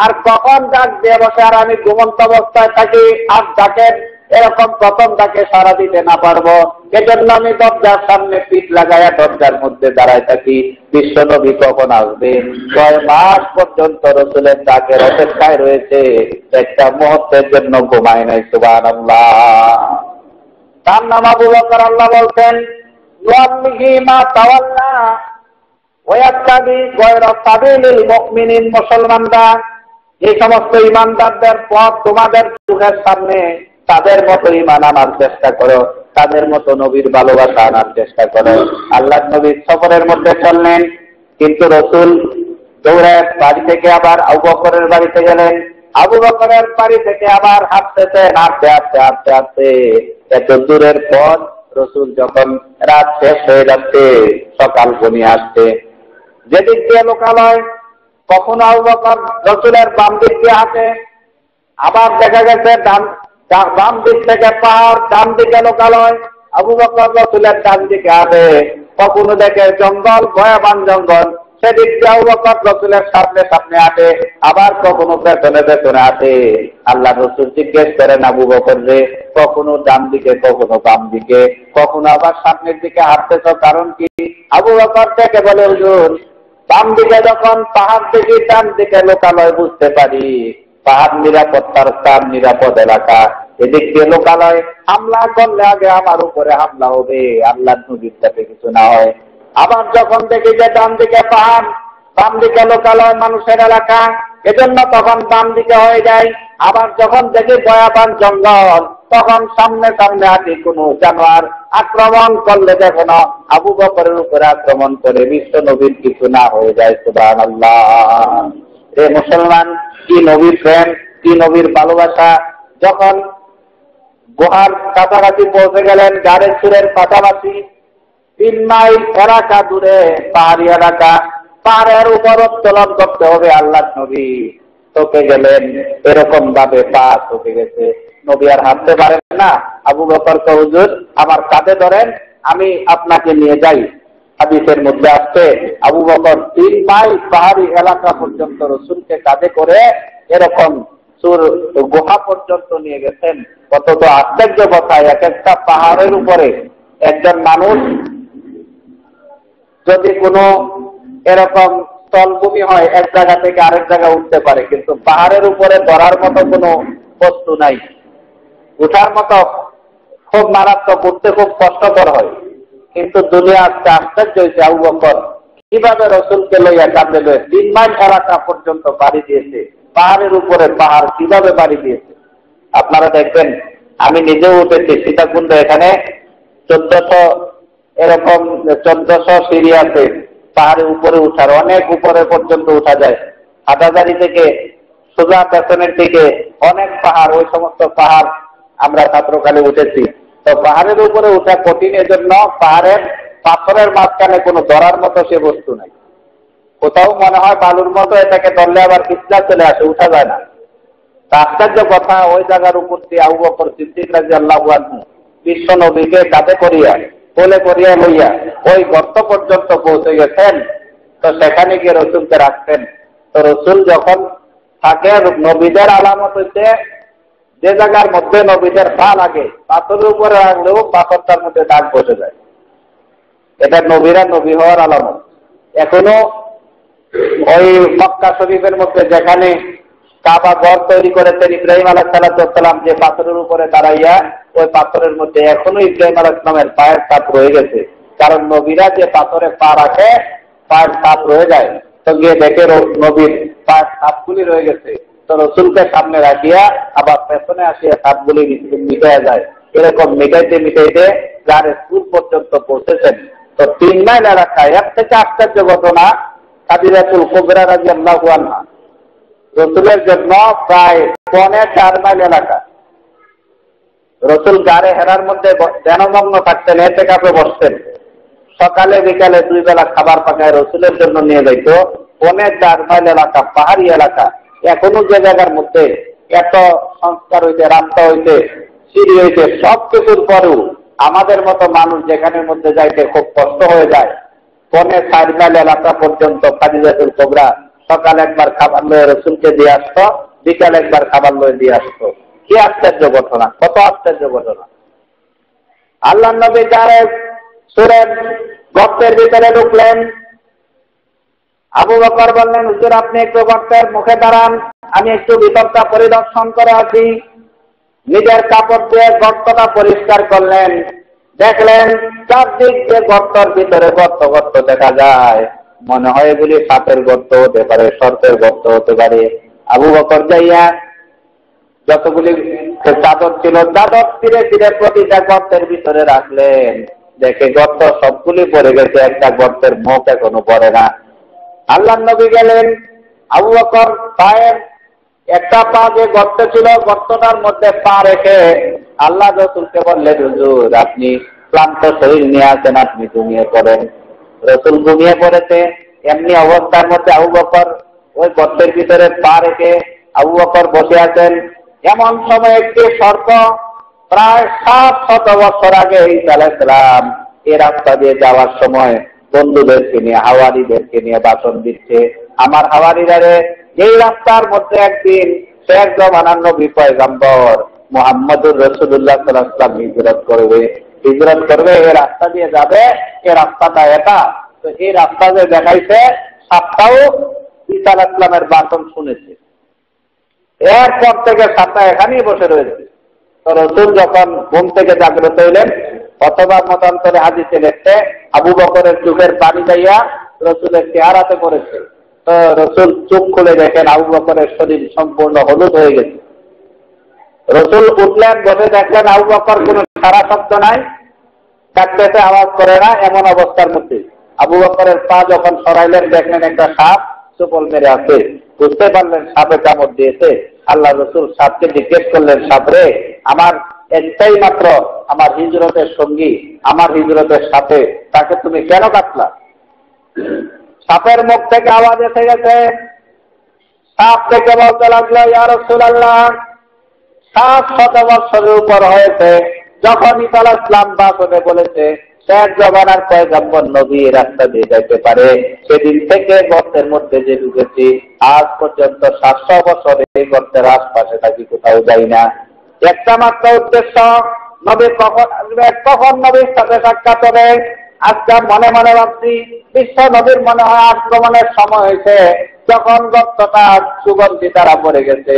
আর কখন ডাক দিয়ে বসে আর আমি ঘুমন্ত অবস্থায় থাকি, আর ডাকেন এরকম প্রথম তাকে সারা দিতে না পারব, এজন্য আমি দরজার সামনে পিঠ লাগাইয়া দরজার মধ্যে দাঁড়ায় থাকি। বিশ্ব নবী কখন আসবে? ছয় মাস পর্যন্ত রসুলের ডাকের অপেক্ষায় রয়েছে। একটা মুহূর্তের জন্য ঘুমায় নাই সুবান তার নাম আবু বকর, আল্লাহ বলছেন ওয়াত্তাবি মুসলমানরা। এই সমস্ত ইমানদারদের পথ তোমাদের চোখের সামনে, তাদের মতো ইমান আনার চেষ্টা করো, তাদের মতো নবীর ভালোবাসা আনার চেষ্টা করো। আল্লাহ নবীর সফরের মধ্যে চললেন, কিন্তু রসুল দৌড়ে বাড়ি থেকে আবার আবু বকরের বাড়িতে গেলেন। আবু বকরের বাড়ি থেকে আবার হাঁটতেছে হাঁটতে হাঁটতে হাঁটতে হাঁটতে। এত দূরের পথ রসুল যখন রাত শেষ হয়ে যাচ্ছে, সকাল ঘনিয়ে আসছে। যেদিক দিয়ে লোকালয়, কখনো আবু বকর রসুলের বাম দিক দিয়ে হাঁটে আবার দেখা গেছে বাম দিক থেকে পাহাড়, ডান দিকে লোকালয়, আবু বকর রসুলের ডান দিকে হাঁটে কখনো দেখে জঙ্গল ভয়াবান জঙ্গল সেদিক দিয়ে আবু বকর রসুলের সামনে সামনে হাঁটে আবার কখনো পেছনে পেছনে আসে। আল্লাহ রসুল জিজ্ঞেস করেন, আবু বকর রে, কখনো ডান দিকে, কখনো বাম দিকে? কখনো আবার সামনের দিকে হাঁটতেছ? কারণ কি? আবু বকর থেকে বলে, হুজুর বাম দিকে যখন পাহাড় থেকে ডান দিকে লোকালয় বুঝতে পারি। পাহাড় নিরাপত্তার স্থান, নিরাপদ এলাকা। এদিক দিয়ে লোকালয়, হামলা করলে আগে আমার উপরে হামলা হবে। আল্লাহ নদীর যাতে কিছু না হয়। আবার যখন দেখি যে ডান দিকে পাহাড়, বাম দিকে লোকালয় মানুষের এলাকা, এজন্য তখন বাম দিকে হয়ে যায়। আবার যখন দেখি বয়াবান জঙ্গল তখন সামনে সামনে হাঁটি কোনো জানোয়ার আক্রমণ করলে দেখো না, আবু বকরের উপরে আক্রমণ করে বিশ্ব নবীর কিছু না হয়ে যায় সুবাহ আল্লাহ রে মুসলমান, কি নবীর প্রেম কি নবীর ভালোবাসা? যখন গুহার কাছাকাছি পৌঁছে গেলেন, গাড়ের সুরের পাশাপাশি, তিন মাইল এলাকা দূরে, পাহাড়ি এলাকা, পাহাড়ের উপর উত্তোলন করতে হবে আল্লাহ নবী। তোকে গেলেন এরকম ভাবে পা তোকে গেছে। নবী আর হাঁটতে পারেন না। আবু বকর তো হুজুর, আমার কাঁধে ধরেন, আমি আপনাকে নিয়ে যাই। হাদিসের মধ্যে আসছে, আবু বকর তিন মাইল পাহাড়ি এলাকা পর্যন্ত রসুলকে কাঁধে করে এরকম সুর গুহা পর্যন্ত নিয়ে গেছেন। তো আশ্চর্য কথা, এক একটা পাহাড়ের উপরে একজন মানুষ যদি কোনো এরকম স্থলভূমি হয়, এক জায়গা থেকে আরেক জায়গা উঠতে পারে, কিন্তু পাহাড়ের উপরে ধরার মতো কোনো বস্তু নাই। উঠার মতো খুব মারাত্মক, উঠতে খুব কষ্টকর হয়। কিন্তু দুনিয়া আজকে আশ্চর্য হয়েছে আবু বকর কীভাবে রসুলকে লইয়া কাঁদে লয়ে তিন মাইল এলাকা পর্যন্ত বাড়ি দিয়েছে, পাহাড়ের উপরে পাহাড় কীভাবে বাড়ি দিয়েছে? আপনারা দেখবেন, আমি নিজেও উঠেছি সীতাকুণ্ড এখানে। চোদ্দশো এরকম, চোদ্দশো সিঁড়ি আছে, পাহাড়ের উপরে উঠার, অনেক উপরে পর্যন্ত উঠা যায়। হাটাজারি থেকে, সোজা পেছনের দিকে অনেক পাহাড়, ওই সমস্ত পাহাড় আমরা ছাত্রকালে উঠেছি। তো পাহাড়ের উপরে উঠা কঠিন এজন্য পাহাড়ের পাথরের মাঝখানে কোনো ধরার মতো সে বস্তু নাই। কোথাও মনে হয় বালুর মতো এটাকে ধরলে আবার পিছলা চলে আসে, উঠা যায় না। আশ্চর্য কথা, ওই জায়গার উপর দিয়ে আবু বকর সিদ্দিক রাজি আল্লাহ বিশ্ব নবীকে কাঁধে করিয়া, কোলে করিয়া লইয়া ওই গর্ত পর্যন্ত পৌঁছে গেছেন। তো সেখানে গিয়ে রসুলকে রাখতেন। তো রসুল যখন থাকে, নবীদের আলামত হইতে যে জায়গার মধ্যে নবীদের পা লাগে, পাথরের উপরে রাখলেও পাথরটার মধ্যে দাগ বসে যায়। এটা নবীরা নবী হওয়ার আলামত। এখনও ওই মক্কা শরীফের মধ্যে যেখানে কাবা ঘর তৈরি করেছেন ইব্রাহিম আলাহ সালাম, যে পাথরের উপরে দাঁড়াইয়া ওই পাথরের মধ্যে এখনও ইব্রাহিম আলাহ ইসলামের পায়ের তাপ রয়ে গেছে। কারণ নবীরা যে পাথরে পা রাখে, পায়ের তাপ রয়ে যায়। তো গিয়ে দেখে নবীর পায়ের তাপগুলি রয়ে গেছে। রসুলকে সামনে রাখিয়া আবার পেছনে আসিয়া তাপগুলি মিটাইয়া যায়। এরকম মিটাইতে মিটাইতে যার স্কুল পর্যন্ত পৌঁছেছেন, তো তিন মাইল এলাকায় এক থেকে আশ্চর্য ঘটনা কাদিরাতুল কোবরা রাজি রসুলের জন্য প্রায় পনে চার মাইল এলাকা। রসুল গাড়ে হেরার মধ্যে ধ্যানমগ্ন থাকতেন এতে কাপে বসতেন। সকালে, বিকালে দুই বেলা খাবার পাকায় রসুলের জন্য নিয়ে যাইত। পনে চার মাইল এলাকা, পাহাড়ি এলাকা। এখনও যে জায়গার মধ্যে এত সংস্কার হইতে, রাস্তা হইতে, সিঁড়ি হইতে, সব কিছুর পরেও আমাদের মতো মানুষ যেখানের মধ্যে যাইতে খুব কষ্ট হয়ে যায়, পনে চার মাইল এলাকা পর্যন্ত খাদিজাতুল কোবরা সকাল একবার খাবার লয়ে রসুলকে দিয়ে আসতো, বিকাল একবার খাবার লয়ে দিয়ে আসতো। কি আশ্চর্য ঘটনা, কত আশ্চর্য ঘটনা। আল্লাহ নবী যারে সুরের গর্তের ভিতরে ঢুকলেন আবু বকর বললেন, হুজুর, আপনি একটু গর্তের মুখে দাঁড়ান। আমি একটু ভিতরটা পরিদর্শন করে আছি নিজের কাপড় দিয়ে গর্তটা পরিষ্কার করলেন। দেখলেন চারদিক দিয়ে গর্তর ভিতরে গর্ত গর্ত দেখা যায়। মনে হয় এগুলি সাপের গর্ত হতে পারে, সর্পের গর্ত হতে পারে। আবু বকর যাইয়া যতগুলি চাদর ছিল, চাদর ছিঁড়ে ছিঁড়ে প্রতিটা গর্তের ভিতরে রাখলেন। দেখে গর্ত সবগুলি পড়ে গেছে, একটা গর্তের মুখ এখনও পড়ে না। আল্লাহ নবী গেলেন, আবু বকর পায়ের একটা পা যে গর্ত ছিল, গর্তটার মধ্যে পা রেখে আল্লাহ রসুলকে বললেন, হুজুর, আপনি ক্লান্ত শরীর নিয়ে আসেন, আপনি ঘুমিয়ে পড়েন। রসুল ঘুমিয়ে পড়েছে, এমনি অবস্থার মধ্যে আবু বকর ওই গর্তের ভিতরে পা রেখে আবু বকর বসে আছেন। এমন সময় একটি সর্প প্রায় সাত শত বছর আগে ঈসা আলাইসালাম এ রাস্তা দিয়ে যাওয়ার সময় বন্ধুদেরকে নিয়ে, হাওয়ারিদেরকে নিয়ে বাসন দিচ্ছে। আমার হাওয়ারিরা এই রাস্তার মধ্যে একদিন শেখ জমানার নবী পয়গম্বর মোহাম্মদুর রসুল্লাহ সাল্লাম হিজরত করবে হিজরত করবে, এই রাস্তা দিয়ে যাবে, এই রাস্তাটা এটা। তো এই রাস্তা যে দেখাইছে, সাতটাও ঈসা আলাহিসামের বাসন শুনেছে। এরপর থেকে সাতটা এখানেই বসে রয়েছে। তো রসুল যখন ঘুম থেকে জাগ্রত হইলেন অথবা মতান্তরে হাদিসে লিখতে আবু বকরের চোখের পানি যাইয়া রসুলের চেহারাতে পড়েছে। তো রসুল চোখ খুলে দেখেন, আবু বকরের শরীর সম্পূর্ণ হলুদ হয়ে গেছে। রসুল উঠলেন, বসে দেখলেন আবু বকর কোনো সারা শব্দ নাই ডাকতেছে আওয়াজ করে না, এমন অবস্থার মধ্যে। আবু বকরের পা যখন সরাইলেন, দেখলেন একটা সাপ সুপল মেরে আছে। বুঝতে পারলেন সাপে কামড় দিয়েছে। আল্লাহ রসুল সাপকে জিজ্ঞেস করলেন সাপরে আমার একটাই মাত্র আমার হিজরতের সঙ্গী, আমার হিজরতের সাথে। তাকে তুমি কেন কাটলা সাপের মুখ থেকে আওয়াজ এসে গেছে, সাপ থেকে বলতে লাগল ইয়ার আল্লাহ সাত শত বৎসরের উপর হয়েছে। যখন ইসাল ইসলাম বাসনে বলেছে শেখ জমানার পয়গম্বর নবী রাস্তা দিয়ে যাইতে পারে। সেদিন থেকে গর্তের মধ্যে যে ঢুকেছি, আজ পর্যন্ত সাতশো বছর এই গর্তের আশপাশে থাকি, কোথাও যাই না। একটা মাত্র উদ্দেশ্য, নবী কখন আসবে, কখন নবীর সাথে সাক্ষাৎ হবে? আজকে মনে মনে ভাবছি, বিশ্ব নবীর মনে হয় আক্রমণের সময় হয়েছে, যখন গর্তটা সুগন্ধি তারা পড়ে গেছে।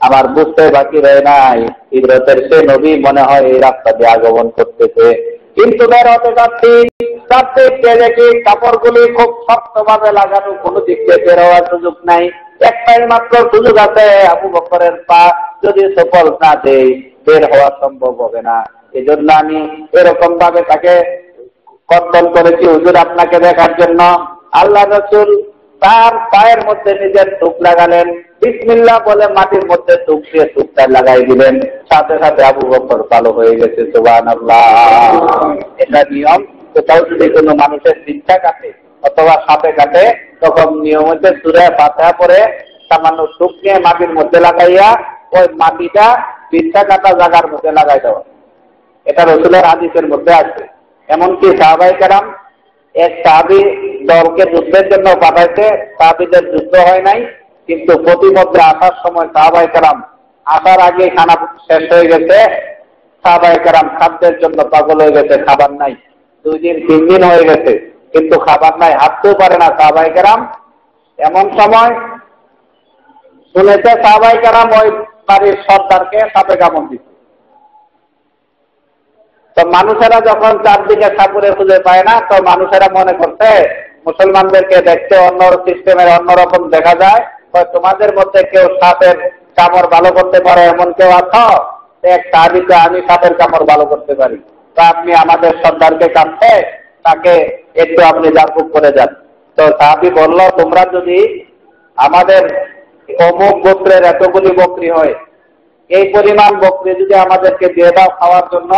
আমার বুঝতে বাকি রয়ে নাই, ইব্রতের সে নবী মনে হয় এই রাস্তা দিয়ে আগমন করতেছে। কিন্তু বের হতে যাচ্ছি চারদিকে দেখি কাপড়গুলি খুব শক্তভাবে লাগানো, কোনো দিক দিয়ে বের হওয়ার সুযোগ নাই। একটাই মাত্র সুযোগ আছে, আবু বকরের পা যদি সফল না দেয় বের হওয়া সম্ভব হবে না। এই জন্য আমি এরকম ভাবে তাকে কর্তন করেছি, হুজুর আপনাকে দেখার জন্য। আল্লাহ রসুল তার পায়ের মধ্যে নিজের টুক লাগালেন। বিসমিল্লা বলে মাটির মধ্যে টুক দিয়ে টুকটা লাগাই দিলেন। সাথে সাথে আবু বকর ভালো হয়ে গেছে সুবান এটা নিয়ম। কোথাও যদি কোনো মানুষের চিন্তা কাটে অথবা সাপে কাটে, তখন নিয়ম হচ্ছে সুরে পাতা পরে সামান্য টুক নিয়ে মাটির মধ্যে লাগাইয়া ওই মাটিটা বিচ্ছা কাটা জায়গার মধ্যে লাগাই দেওয়া। এটা রসুলের আদিসের মধ্যে আছে। এমনকি সাহাবাই কারাম এক সাহাবি দলকে যুদ্ধের জন্য পাঠাইতে সাহাবিদের যুদ্ধ হয় নাই, কিন্তু প্রতিমধ্যে আসার সময় সাহাবাই কারাম আসার আগে খানা শেষ হয়ে গেছে। সাহাবাই কারাম খাদ্যের জন্য পাগল হয়ে গেছে, খাবার নাই। দুই দিন, তিন দিন হয়ে গেছে, কিন্তু খাবার নাই, হাঁটতেও পারে না সাহাবাই কারাম। এমন সময় শুনেছে সাহাবাই কারাম ওই বাড়ির সর্দারকে সাপে কামড় দিচ্ছে তো মানুষেরা যখন চারদিকে ঠাকুরে খুঁজে পায় না, তো মানুষেরা মনে করছে, মুসলমানদেরকে দেখতে অন্য সিস্টেমের অন্যরকম দেখা যায়। তোমাদের মধ্যে কেউ সাপের কামড় ভালো করতে পারে, এমন কেউ আছো? এক সাহাবিকে আমি সাপের কামড় ভালো করতে পারি। তা আপনি আমাদের সর্দারকে কাটতে তাকে একটু আপনি জাকুব করে যান। তো সাহাবি বলল, তোমরা যদি আমাদের অমুক গোত্রের এতগুলি বকরি হয়, এই পরিমাণ বকরি যদি আমাদেরকে দিয়ে দাও খাওয়ার জন্য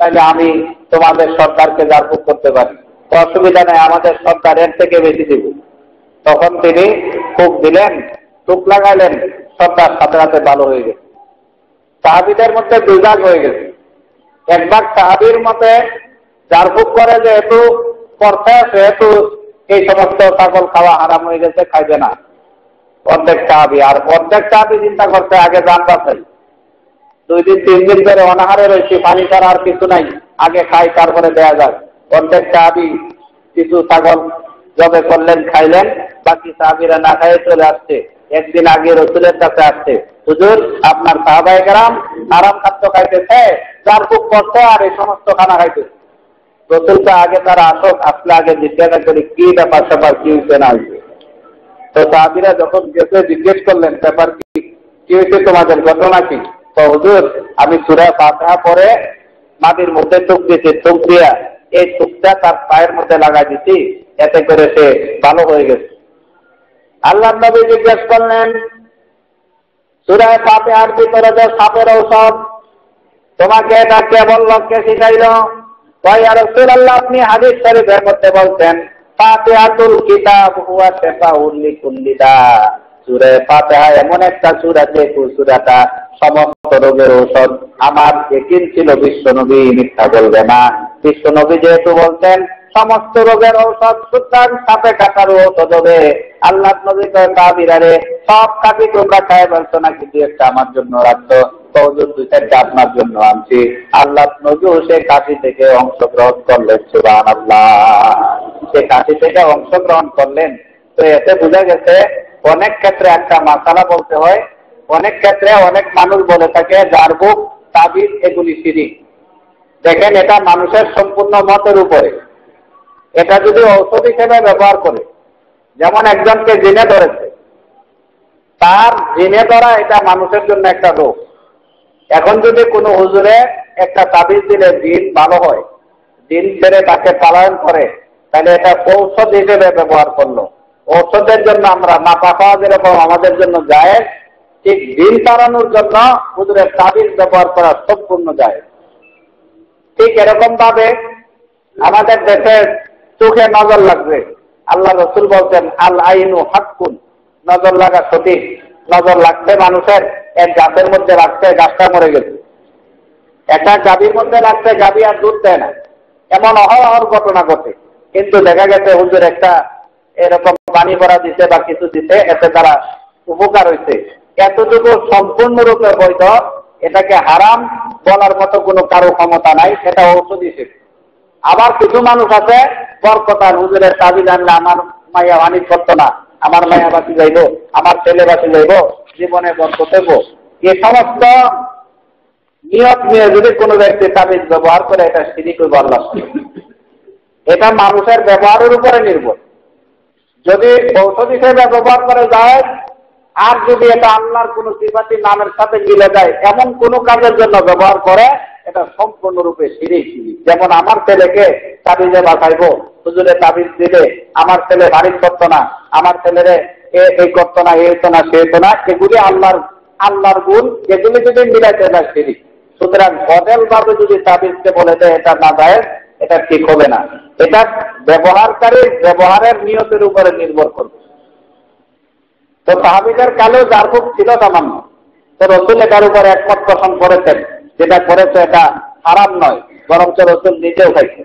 তাহলে আমি তোমাদের সরকারকে জারপুক করতে পারি। অসুবিধা নেই, আমাদের সরকার এর থেকে বেশি দিব। তখন তিনি খুব দিলেন, টুক লাগাইলেন সরকার সাথে সাথে ভালো হয়ে গেছে। সাহাবিদের মধ্যে দুর্ভাগ হয়ে গেছে। একবার সাহাবির মতে জারপুক করে যেহেতু করতে সেহেতু এই সমস্ত ছাগল খাওয়া হারাম হয়ে গেছে, খাইবে না। অর্ধেক সাহাবি, আর অর্ধেক সাহাবি চিন্তা করতে আগে জান বাঁচাই দুই দিন, তিন দিন ধরে অনাহারে রয়েছে, পানি ছাড়া আর কিছু নাই। আগে খাই, তারপরে দেয়া যায় অর্ধেক সাহাবি কিছু ছাগল জবে করলেন, খাইলেন, বাকি সাহাবিরা না খাইয়ে চলে আসছে। একদিন আগে রসুলের কাছে আসছে। হুজুর, আপনার সাহাবাই গ্রাম আরাম খাদ্য খাইতেছে, যার খুব কষ্ট আর এই সমস্ত খানা খাইতেছে। রসুলকে আগে তারা আসক, আসলে আগে জিজ্ঞাসা করি, কি ব্যাপার, স্যাপার, কি হয়েছে না হয়েছে তো সাহাবিরা যখন গেছে, জিজ্ঞেস করলেন, ব্যাপার কি? কি হয়েছে তোমাদের, ঘটনা কি? হুজুর, আমি সুরা ফাতহা পরে মাটির মধ্যে চোখ দিয়েছি চোখ দিয়া এই টুকটা তার পায়ের মধ্যে লাগাই দিছি, এতে করে সে ভালো হয়ে গেছে। আল্লাহ নবী জিজ্ঞেস করলেন সুরায় পাপে আর ভিতরে যে সাপের ঔষধ, তোমাকে এটা কে বলল, কে শিখাইল? তাই আর আল্লাহ আপনি হাদিস শরীফের মধ্যে বলছেন ফাতিহাতুল কিতাব হুয়া শেফাউল লিকুল্লিদা সুরে ফাতিহা, এমন একটা সূরা যে সূরাটা সমস্ত রোগের ঔষধ। আমার একিন ছিল বিশ্বনবী, মিথ্যা বলবে না। বিশ্বনবী যেহেতু বলতেন সমস্ত রোগের ঔষধ সুতরাং সাপে কাটার ঔষধ হবে। আল্লাহ নবী কাবিরারে সব কাটি তোমরা খায় বলছো না কিন্তু একটা আমার জন্য রাখতো হুজুর, দুই চারটা আপনার জন্য আনছি। আল্লাহ নবীও সে কাশি থেকে অংশগ্রহণ করলেন সুবাহ আল্লাহ সে কাশি থেকে অংশগ্রহণ করলেন। তো এতে বোঝা গেছে অনেক ক্ষেত্রে একটা মাসালা বলতে হয়, অনেক ক্ষেত্রে অনেক মানুষ বলে থাকে, যার বুক তাবিজ, এগুলি সিঁড়ি। দেখেন, এটা মানুষের সম্পূর্ণ মতের উপরে। এটা যদি ঔষধ হিসেবে ব্যবহার করে, যেমন একজনকে জিনে ধরেছে, তার জিনে ধরা এটা মানুষের জন্য একটা রোগ। এখন যদি কোনো হুজুরে একটা তাবিজ দিলে দিন ভালো হয়, দিন ছেড়ে তাকে পালায়ন করে, তাহলে এটা ঔষধ হিসেবে ব্যবহার করল। ঔষধের জন্য আমরা মাথা খাওয়া যেরকম আমাদের জন্য যায় ঠিক দিন তাড়ানোর জন্য হুজুরের তাবিজ ব্যবহার করা সম্পূর্ণ যায় ঠিক এরকম ভাবে আমাদের দেশের চোখে নজর লাগবে। আল্লাহ রসুল বলছেন, আল আইনু হাক্কুন। নজর লাগা সঠিক। নজর লাগছে মানুষের, এক গাছের মধ্যে রাখছে গাছটা মরে গেছে। একটা গাভীর মধ্যে রাখছে গাভী আর দুধ দেয় না। এমন অহরহর ঘটনা ঘটে। কিন্তু দেখা গেছে হুজুর একটা এরকম পানি ভরা দিতে বা কিছু দিতে এতে তারা উপকার হয়েছে এতটুকু সম্পূর্ণরূপে বৈধ, এটাকে হারাম বলার মতো কোনো কারও ক্ষমতা নাই, সেটা ঔষধ হিসেবে। আবার কিছু মানুষ আছে, বরকতার হুজুরের দাবি জানলে আমার মাইয়া হানি করতো না, আমার মায়া বাসি যাইব, আমার ছেলে বাসি যাইব, জীবনে বরকত দেব। এ সমস্ত নিয়ত নিয়ে যদি কোনো ব্যক্তি তাবিজ ব্যবহার করে, এটা সিরিক বল্লাস এটা মানুষের ব্যবহারের উপরে নির্ভর। যদি ঔষধ হিসেবে ব্যবহার করে যায়, আর যদি এটা আল্লাহর কোন সিফাতি নামের সাথে মিলে যায়, এমন কোন কাজের জন্য ব্যবহার করে, এটা সম্পূর্ণরূপে সিঁড়ি যেমন আমার ছেলেকে তাবিজে বাঁচাইবো হুজুরে তাবিজ দিলে আমার ছেলে বাড়ি করতো না, আমার ছেলেরে এ এই করতো না এই হতো না, সে হতো না, এগুলি আল্লাহর আল্লাহর গুণ এগুলি যদি মিলাইতে না সিঁড়ি সুতরাং বদল ভাবে যদি তাবিজকে বলে দেয়, এটা না যায় এটা ঠিক হবে না। এটা ব্যবহারকারীর ব্যবহারের নিয়তের উপরে নির্ভর করবে। তো সাহাবিদের কালেও যার খুব ছিল সামান্য। তো রসুল এটার উপর একমত পোষণ করেছেন। যেটা করেছে এটা খারাপ নয়, বরঞ্চ রসুল নিজেও খাইছে।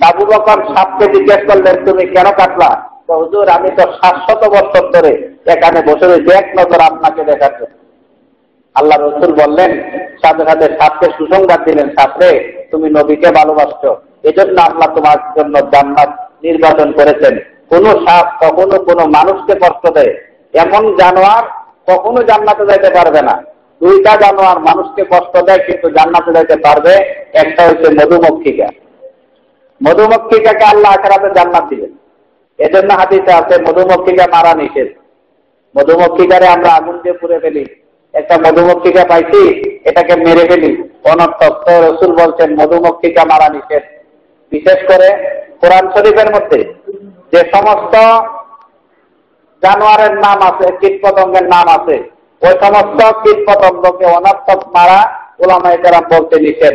আবু বকর সাপকে জিজ্ঞেস করলেন, তুমি কেন কাটলা? তো হুজুর, আমি তো সাতশত বছর ধরে এখানে বসে রয়েছি, এক নজর আপনাকে জন্য। আল্লাহ রসুল বললেন, সাথে সাথে সাপকে সুসংবাদ দিলেন, সাপরে তুমি নবীকে ভালোবাসছ, এজন্য আল্লাহ তোমার জন্য জান্নাত নির্বাচন করেছেন। কোন সাপ কখনো কোনো মানুষকে কষ্ট দেয়। এমন জানোয়ার কখনো জান্নাতে যাইতে পারবে না। দুইটা জানোয়ার মানুষকে কষ্ট দেয়, কিন্তু জান্নাতে যাইতে পারবে। একটা হচ্ছে মধুমক্ষিকা। মধুমক্ষিকাকে আল্লাহ আখেরাতে জান্নাত দিলেন এজন্য হাতিতে আছে, মধুমক্ষিকা মারা নিষেধ। মধুমক্ষিকারে আমরা আগুন দিয়ে পুড়ে ফেলি। একটা মধুমক্ষিকা পাইছি, এটাকে মেরে ফেলি। অনর্থক রসুল বলছেন, মধুমক্ষিকা মারা নিষেধ। বিশেষ করে কোরআন শরীফের মধ্যে যে সমস্ত জানোয়ারের নাম আছে কীট পতঙ্গের নাম আছে, ওই সমস্ত কীট পতঙ্গকে অনর্থক মারা ওলামাই কেরাম বলতে নিষেধ।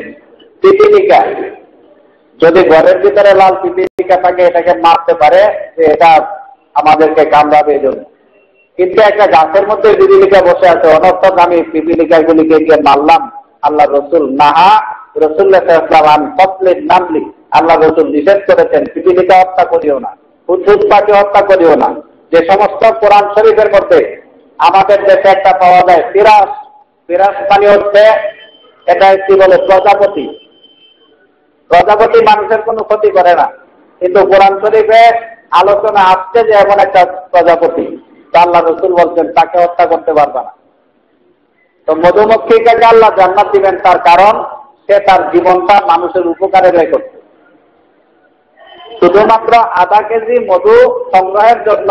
পিপিলিকা, যদি ঘরের ভিতরে লাল পিপিলিকা থাকে, এটাকে মারতে পারে এটা আমাদেরকে কামড়াবে জন্য কিন্তু একটা গাছের মধ্যে পিপিলিকা বসে আছে। অনর্থক আমি পিপিলিকা গুলিকে গিয়ে মারলাম। আল্লাহ রসুল নাহা রসুল্লাহাম কপলির নামলি। আল্লাহ রসুল নিষেধ করেছেন পিপিলিকা হত্যা করিও না পাখি হত্যা করিও না। যে সমস্ত কোরআন শরীফের মধ্যে আমাদের দেশে একটা পাওয়া যায়, ফিরাস। ফিরাস মানে হচ্ছে এটা কি বলে, প্রজাপতি। প্রজাপতি মানুষের কোনো ক্ষতি করে না। কিন্তু কোরআন শরীফে আলোচনা আসছে যে এমন একটা প্রজাপতি। আল্লাহ রসুল বলছেন, তাকে হত্যা করতে পারবে না। তো মধুমক্ষিকাকে আল্লাহ জান্নাত দিবেন, তার কারণ সে তার জীবনটা মানুষের উপকারে ব্যয় করছে। শুধুমাত্র আধা কেজি মধু সংগ্রহের জন্য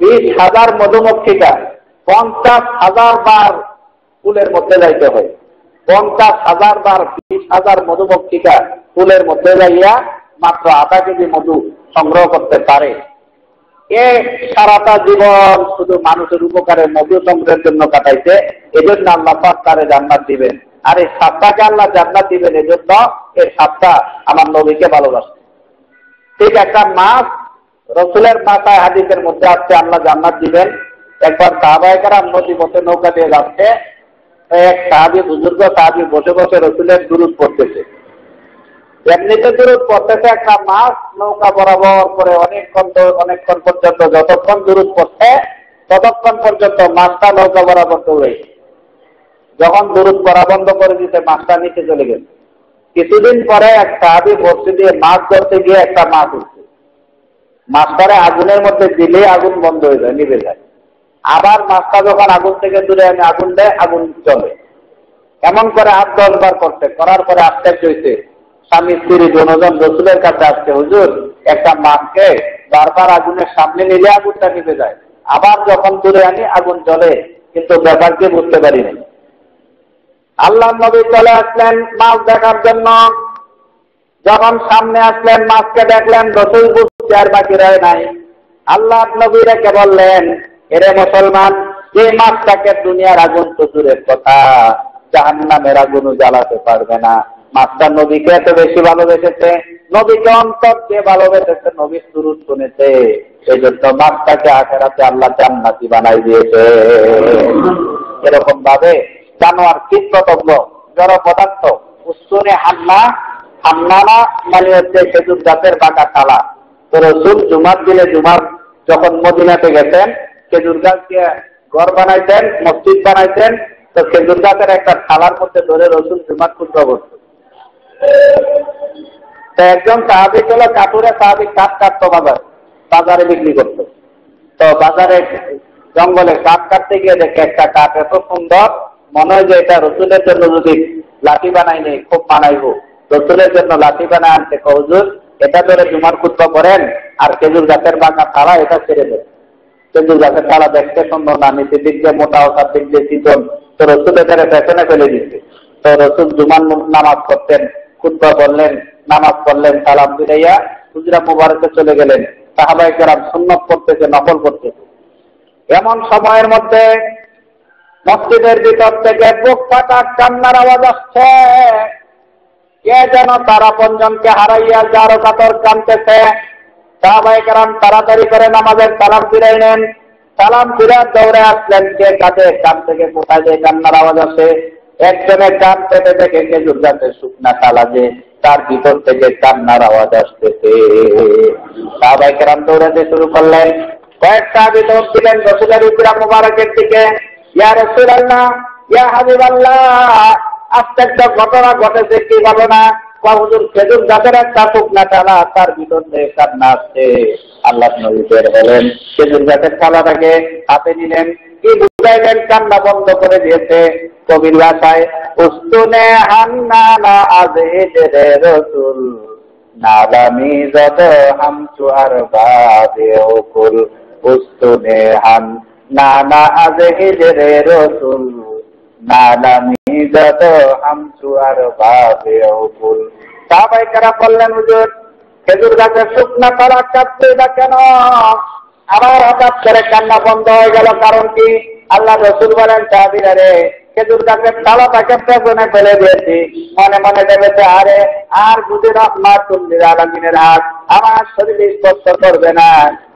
বিশ হাজার মধুমক্ষিকা পঞ্চাশ হাজার বার ফুলের মধ্যে যাইতে হয়। পঞ্চাশ হাজার বার বিশ হাজার মধুমক্ষিকা ফুলের মধ্যে যাইয়া মাত্র আধা কেজি মধু সংগ্রহ করতে পারে। এ সারাটা জীবন শুধু মানুষের উপকারে মধু সংগ্রহের জন্য কাটাইছে, এজন্য আল্লাহ পাক জান্নাত দিবেন। আর এই সাতটাকে আল্লাহ জান্নাত দিবেন এজন্য এই সাতটা আমার নবীকে ভালোবাসে। ঠিক একটা মাছ রসুলের মাথায় হাদিসের মধ্যে আসছে, আল্লাহ জান্নাত দিবেন। একবার সাহাবাহিকারা নদী পথে নৌকা দিয়ে যাচ্ছে, এক সাহাবি, বুজুর্গ সাহাবি বসে বসে রসুলের দূরত পড়তেছে। এমনিতে দূরত পড়তেছে, একটা মাছ নৌকা বরাবর করে অনেকক্ষণ অনেকক্ষণ পর্যন্ত যতক্ষণ দূরত পড়ছে, ততক্ষণ পর্যন্ত মাছটা নৌকা বরাবর দৌড়ে যখন দূরত করা বন্ধ করে দিতে মাছটা নিচে চলে গেছে। কিছুদিন পরে এক সাহাবি বসে দিয়ে মাছ ধরতে গিয়ে একটা মাছ উঠছে। মাছটারে আগুনের মধ্যে দিলে আগুন বন্ধ হয়ে যায়, নিভে যায়। আবার মাছটা যখন আগুন থেকে দূরে আমি আগুন দেয়, আগুন চলে এমন করে আট দশ বার করছে, করার পরে আশ্চর্য হয়েছে স্বামী, স্ত্রী, দুজন রসুলের কাছে আসছে, হুজুর, একটা মাছকে বারবার আগুনের সামনে নিলে আগুনটা নিভে যায়। আবার যখন দূরে আনি, আগুন জ্বলে। কিন্তু ব্যাপারকে বুঝতে পারিনি আল্লাহ নবী চলে আসলেন মাছ দেখার জন্য। যখন সামনে আসলেন, মাছকে দেখলেন, রসুল বুঝতে আর বাকি রয় নাই। আল্লাহ নবী রেখে বললেন, এরে মুসলমান, যে মাছটাকে দুনিয়ার আগুন দূরের কথা জাহান নামের আগুনও জ্বালাতে পারবে না। মাছটা নবীকে এত বেশি ভালোবেসেছে? নবীকে অন্তর দিয়ে ভালোবেসেছে নবীর সুরুত শুনেছে। এই জন্য মাছটাকে আখেরাতে আল্লাহ জান্নাতি বানাই দিয়েছে। এরকম ভাবে জানোয়ার কীট পতঙ্গ জড় পদার্থ উস্তনে হান্না, হান্নানা মানে হচ্ছে খেজুর গাছের বাঁকা তালা তো রসুল জুমার দিনে জুমার যখন মদিনাতে গেছেন, খেজুর গাছ দিয়ে ঘর বানাইতেন, মসজিদ বানাইতেন, তো খেজুর গাছের একটা থালার মধ্যে ধরে রসুল জুমার খুদ্া করতো তো একজন সাহাবি ছিল কাঠুরে সাহাবি কাঠ কাটতো বাজার, বাজারে বিক্রি করতো। তো বাজারে জঙ্গলে কাঠ কাটতে গিয়ে দেখে একটা কাঠ এত সুন্দর, মনে হয় যে এটা রসুলের জন্য যদি লাঠি বানাই নেই, খুব বানাইব রসুলের জন্য লাঠি বানায় আনতে কহুজুর এটা ধরে জুমার কুত্ব করেন আর খেজুর গাছের বাঁকা থালা এটা ছেড়ে দেন। খেজুর গাছের থালা দেখতে সুন্দর না, নিচে দিক দিয়ে মোটা ওটার দিক দিয়ে চিতন তো রসুল এখানে পেছনে ফেলে দিচ্ছে তো রসুল জুমান নামাজ করতেন খুদ্া করলেন নামাজ পড়লেন, সালাম ফিরাইয়া হুজরা মুবারকে চলে গেলেন। সাহাবাই কেরাম সুন্নত করতেছে নকল করতেছে এমন সময়ের মধ্যে মসজিদের ভিতর থেকে বুক ফাটা কান্নার আওয়াজ আসছে। কে যেন তারা পঞ্জনকে হারাইয়া যারো কাতর কানতেছে। সাহাবাই কেরাম তাড়াতাড়ি করে নামাজের সালাম ফিরাই নেন। সালাম ফিরে দৌড়ে আসলেন, কে কাছে কান থেকে কোথায় যে কান্নার আওয়াজ আসে। একজনের কান পেটে থেকে খেজুর গাছে শুকনা তালা যে তার ভিতর থেকে কান্নার আওয়াজ আসতেছে। সাহাবাই কেরাম দৌড়াতে শুরু করলেন। কয়েকটা ভিতর ছিলেন রসুলের ইকরা মুবারকের দিকে, ইয়া রসুল আল্লাহ ইয়া হাবিব আল্লাহ আজকে একটা ঘটনা ঘটেছে, কি বলো না? হুজুর, খেজুর গাছের একটা শুকনা টালা তার ভিতর থেকে কান্না আসছে। আল্লাহ নবী বের হলেন। খেজুর গাছের থালাটাকে হাতে নিলেন। কি বুঝাইলেন কান্না বন্ধ করে দিয়েছে। কবির ভাষায়, উস্তুনে হান্না না আজে রসুল নালামি যত হাম চুয়ার বাদে ওকুল উস্তুনে হান আজে রে রসুল নালামি যত হাম চুয়ার বাদে ওকুল সাহাবাই কারা বললেন, হুজুর, খেজুর গাছের শুকনা তারা কাটতে বা কেন আবার হঠাৎ করে কান্না বন্ধ হয়ে গেল, কারণ কি? আল্লাহ রসুল বলেন সাহাবিরা রে খেজুর গাছের তালাটাকে পেছনে ফেলে দিয়েছি? মনে মনে ভেবেছে, আরে, আর বুঝি রহমাতুল্লির আলমিনের হাত, আমার শরীরে স্পর্শ করবে না।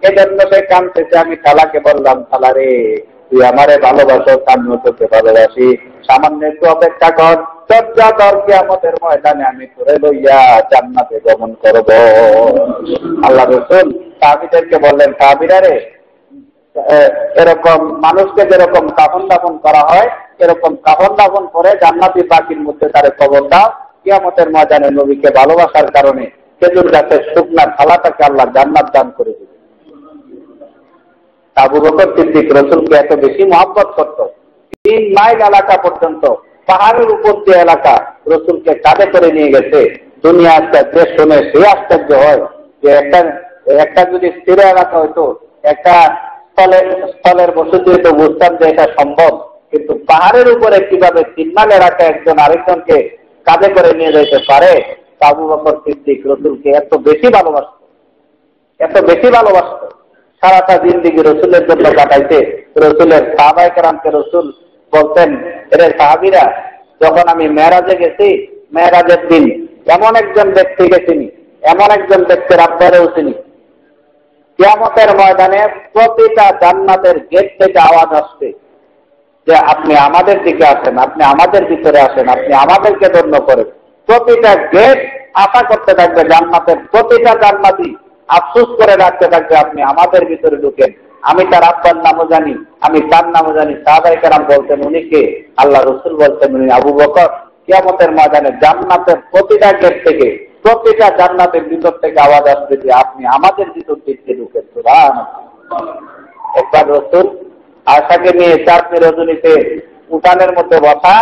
এজন্য সে কানতেছে আমি তালাকে বললাম তালা রে তুই আমারে ভালোবাসো, আমিও তোকে ভালোবাসি। সামান্য একটু অপেক্ষা কর চর্চা দর আমাদের ময়দানে আমি করে লইয়া জান্নাতে গমন করব। আল্লাহ রসুল সাহাবিদেরকে বললেন সাহাবিরা রে এরকম মানুষকে যেরকম কাফন দাফন করা হয়, এরকম কাফন দাফন করে জান্নাতি পাখির মধ্যে তার খবর দাও। কিয়ামতের ময়দানে নবীকে ভালোবাসার কারণে খেজুর গাছের শুকনা থালাটাকে আল্লাহ জান্নাত দান করে দিবে আবু বকর সিদ্দিক রসুলকে এত বেশি মহাব্বত করত। তিন মাইল এলাকা পর্যন্ত, পাহাড়ের উপর যে এলাকা রসুলকে কাঁধে করে নিয়ে গেছে। দুনিয়া একটা যে শুনে সে আশ্চর্য হয় যে একটা একটা যদি স্থির এলাকা হইতো, একটা স্থলের বসতি বুঝতাম যে এটা সম্ভব। কিন্তু পাহাড়ের উপরে কীভাবে মাইল এলাকা একজন আরেকজনকে কাঁধে করে নিয়ে যেতে পারে আবু বকর সিদ্দিক রসুলকে এত বেশি ভালোবাসত। এত বেশি ভালোবাসত। সারাটা জিন্দিগি রসুলের জন্য কাটাইতে। রসুলের রসুল বলতেন সাহাবিরা, যখন আমি মেয়েরাজে গেছি, মেয়েরাজের দিন এমন একজন ব্যক্তি গেছিনি, এমন একজন ব্যক্তির আব্বারেও চিনি কিয়ামতের ময়দানে প্রতিটা জান্নাতের গেট থেকে আওয়াজ আসছে যে আপনি আমাদের দিকে আসেন, আপনি আমাদের ভিতরে আসেন, আপনি আমাদেরকে ধন্য করেন। প্রতিটা গেট আশা করতে থাকবে, জান্নাতের প্রতিটা জান্নাতি আফসুস করে রাখতে থাকবে, আপনি আমাদের ভিতরে ঢুকেন। আমি তার আব্বার নামও জানি, আমি তার নামও জানি সাহাবাই কারাম বলতেন উনিকে আল্লাহ রসুল বলতেন উনি আবু বকর। কিয়ামতের ময়দানে জান্নাতের প্রতিটা গেট থেকে প্রতিটা জান্নাতের ভিতর থেকে আওয়াজ আসবে যে আপনি আমাদের ভিতর দিকে ঢুকেন একবার রসুল আশাকে নিয়ে চারটি রজনীতে উঠানের মধ্যে বসা,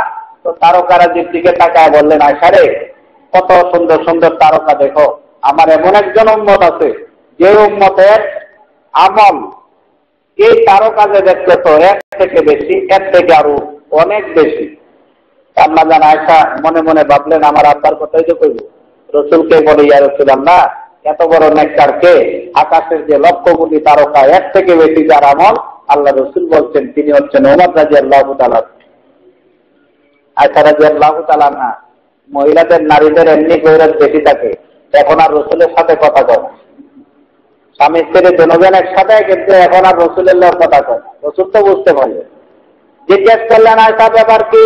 তো তারকারাজির দিকে তাকায় বললেন আশারে কত সুন্দর সুন্দর তারকা দেখো। আমার এমন একজন উন্মত আছে, যে উন্মতের আমল এই তারকাজে দেখতে তো এক থেকে বেশি এক থেকে আরও অনেক বেশি। আল্লাহ জান আয়সা মনে মনে ভাবলেন, আমার আব্বার কথাই তো কইব? রসুলকে বলে, ইয়া রসুল আল্লাহ এত বড় নেকটারকে আকাশের যে লক্ষ কোটি তারকা এক থেকে বেশি যার আমল, আল্লাহ রসুল বলছেন, তিনি হচ্ছেন ওমর রাজি আল্লাহ তালা আয়সা রাজি আল্লাহ তালা না, মহিলাদের নারীদের এমনি গৌরব বেশি থাকে। এখন আর রসুলের সাথে কথা কয় স্বামী স্ত্রী দুজন একসাথে, কিন্তু এখন আর রসুলের লোক কথা কয় রসুল তো বুঝতে পারবে। জিজ্ঞেস করলেন আয়সা ব্যাপার কি?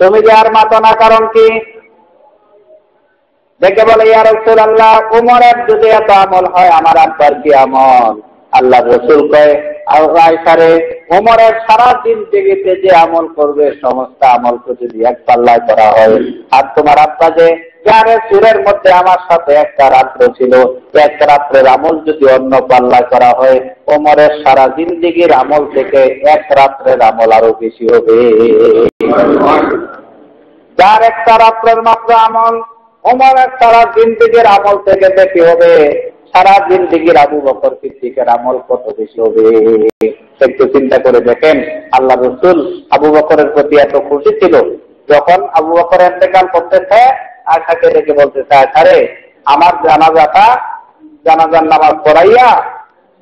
তুমি যে আর মাতো না, কারণ কি? দেখে বলে, ইয়া রসুল আল্লাহ উমরের যদি এত আমল হয়, আমার আব্বার কি আমল? আল্লাহ রসুল কয় আয়সারে উমরের সারা দিন জেগেতে যে আমল করবে, সমস্ত আমলকে যদি এক পাল্লায় করা হয়। আর তোমার আব্বা যে যারে সুরের মধ্যে আমার সাথে একটা রাত্র ছিল, এক রাত্রের আমল যদি অন্য পাল্লা করা হয় ওমরের সারা জিন্দিগির আমল থেকে এক রাত্রের আমল আরও বেশি হবে। যার একটা রাত্রের মাত্র আমল ওমরের সারা জিন্দিগির আমল থেকে বেশি হবে। সারা জিন্দিগির আবু বকর সিদ্দিকের আমল কত বেশি হবে? একটু চিন্তা করে দেখেন, আল্লাহ রসুল আবু বকরের প্রতি এত খুশি ছিল। যখন আবু বকর এতেকাল করতেছে আশাকে ডেকে বলতেছে আশারে আমার জানাজাটা, জানাজার নামাজ পড়াইয়া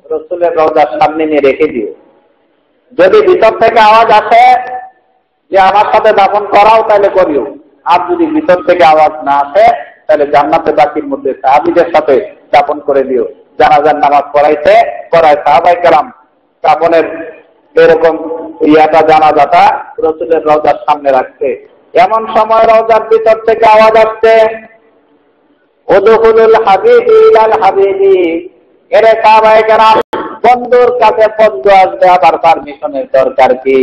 রসুলের রওজার সামনে নিয়ে রেখে দিও। যদি ভিতর থেকে আওয়াজ আসে যে আমার সাথে দাফন করাও তাহলে করিও। আর যদি ভিতর থেকে আওয়াজ না আসে, তাহলে জান্নাতে বাকির মধ্যে সাহাবিদের সাথে দাপন করে দিও জানাজার নামাজ পড়াইতে, পড়ায় সাহাবাই কালাম দাপনের এরকম ইয়াটা, জানাজাটা রসুলের রওজার সামনে রাখছে। এমন সময় রওজার ভিতর থেকে আওয়াজ আসছে ওদুহুলুল হাবিবি ইলাল হাবিবি। এরে সাহাবাই কালাম বন্ধুর কাছে বন্ধু আসবে, আবার পারমিশনের দরকার কি?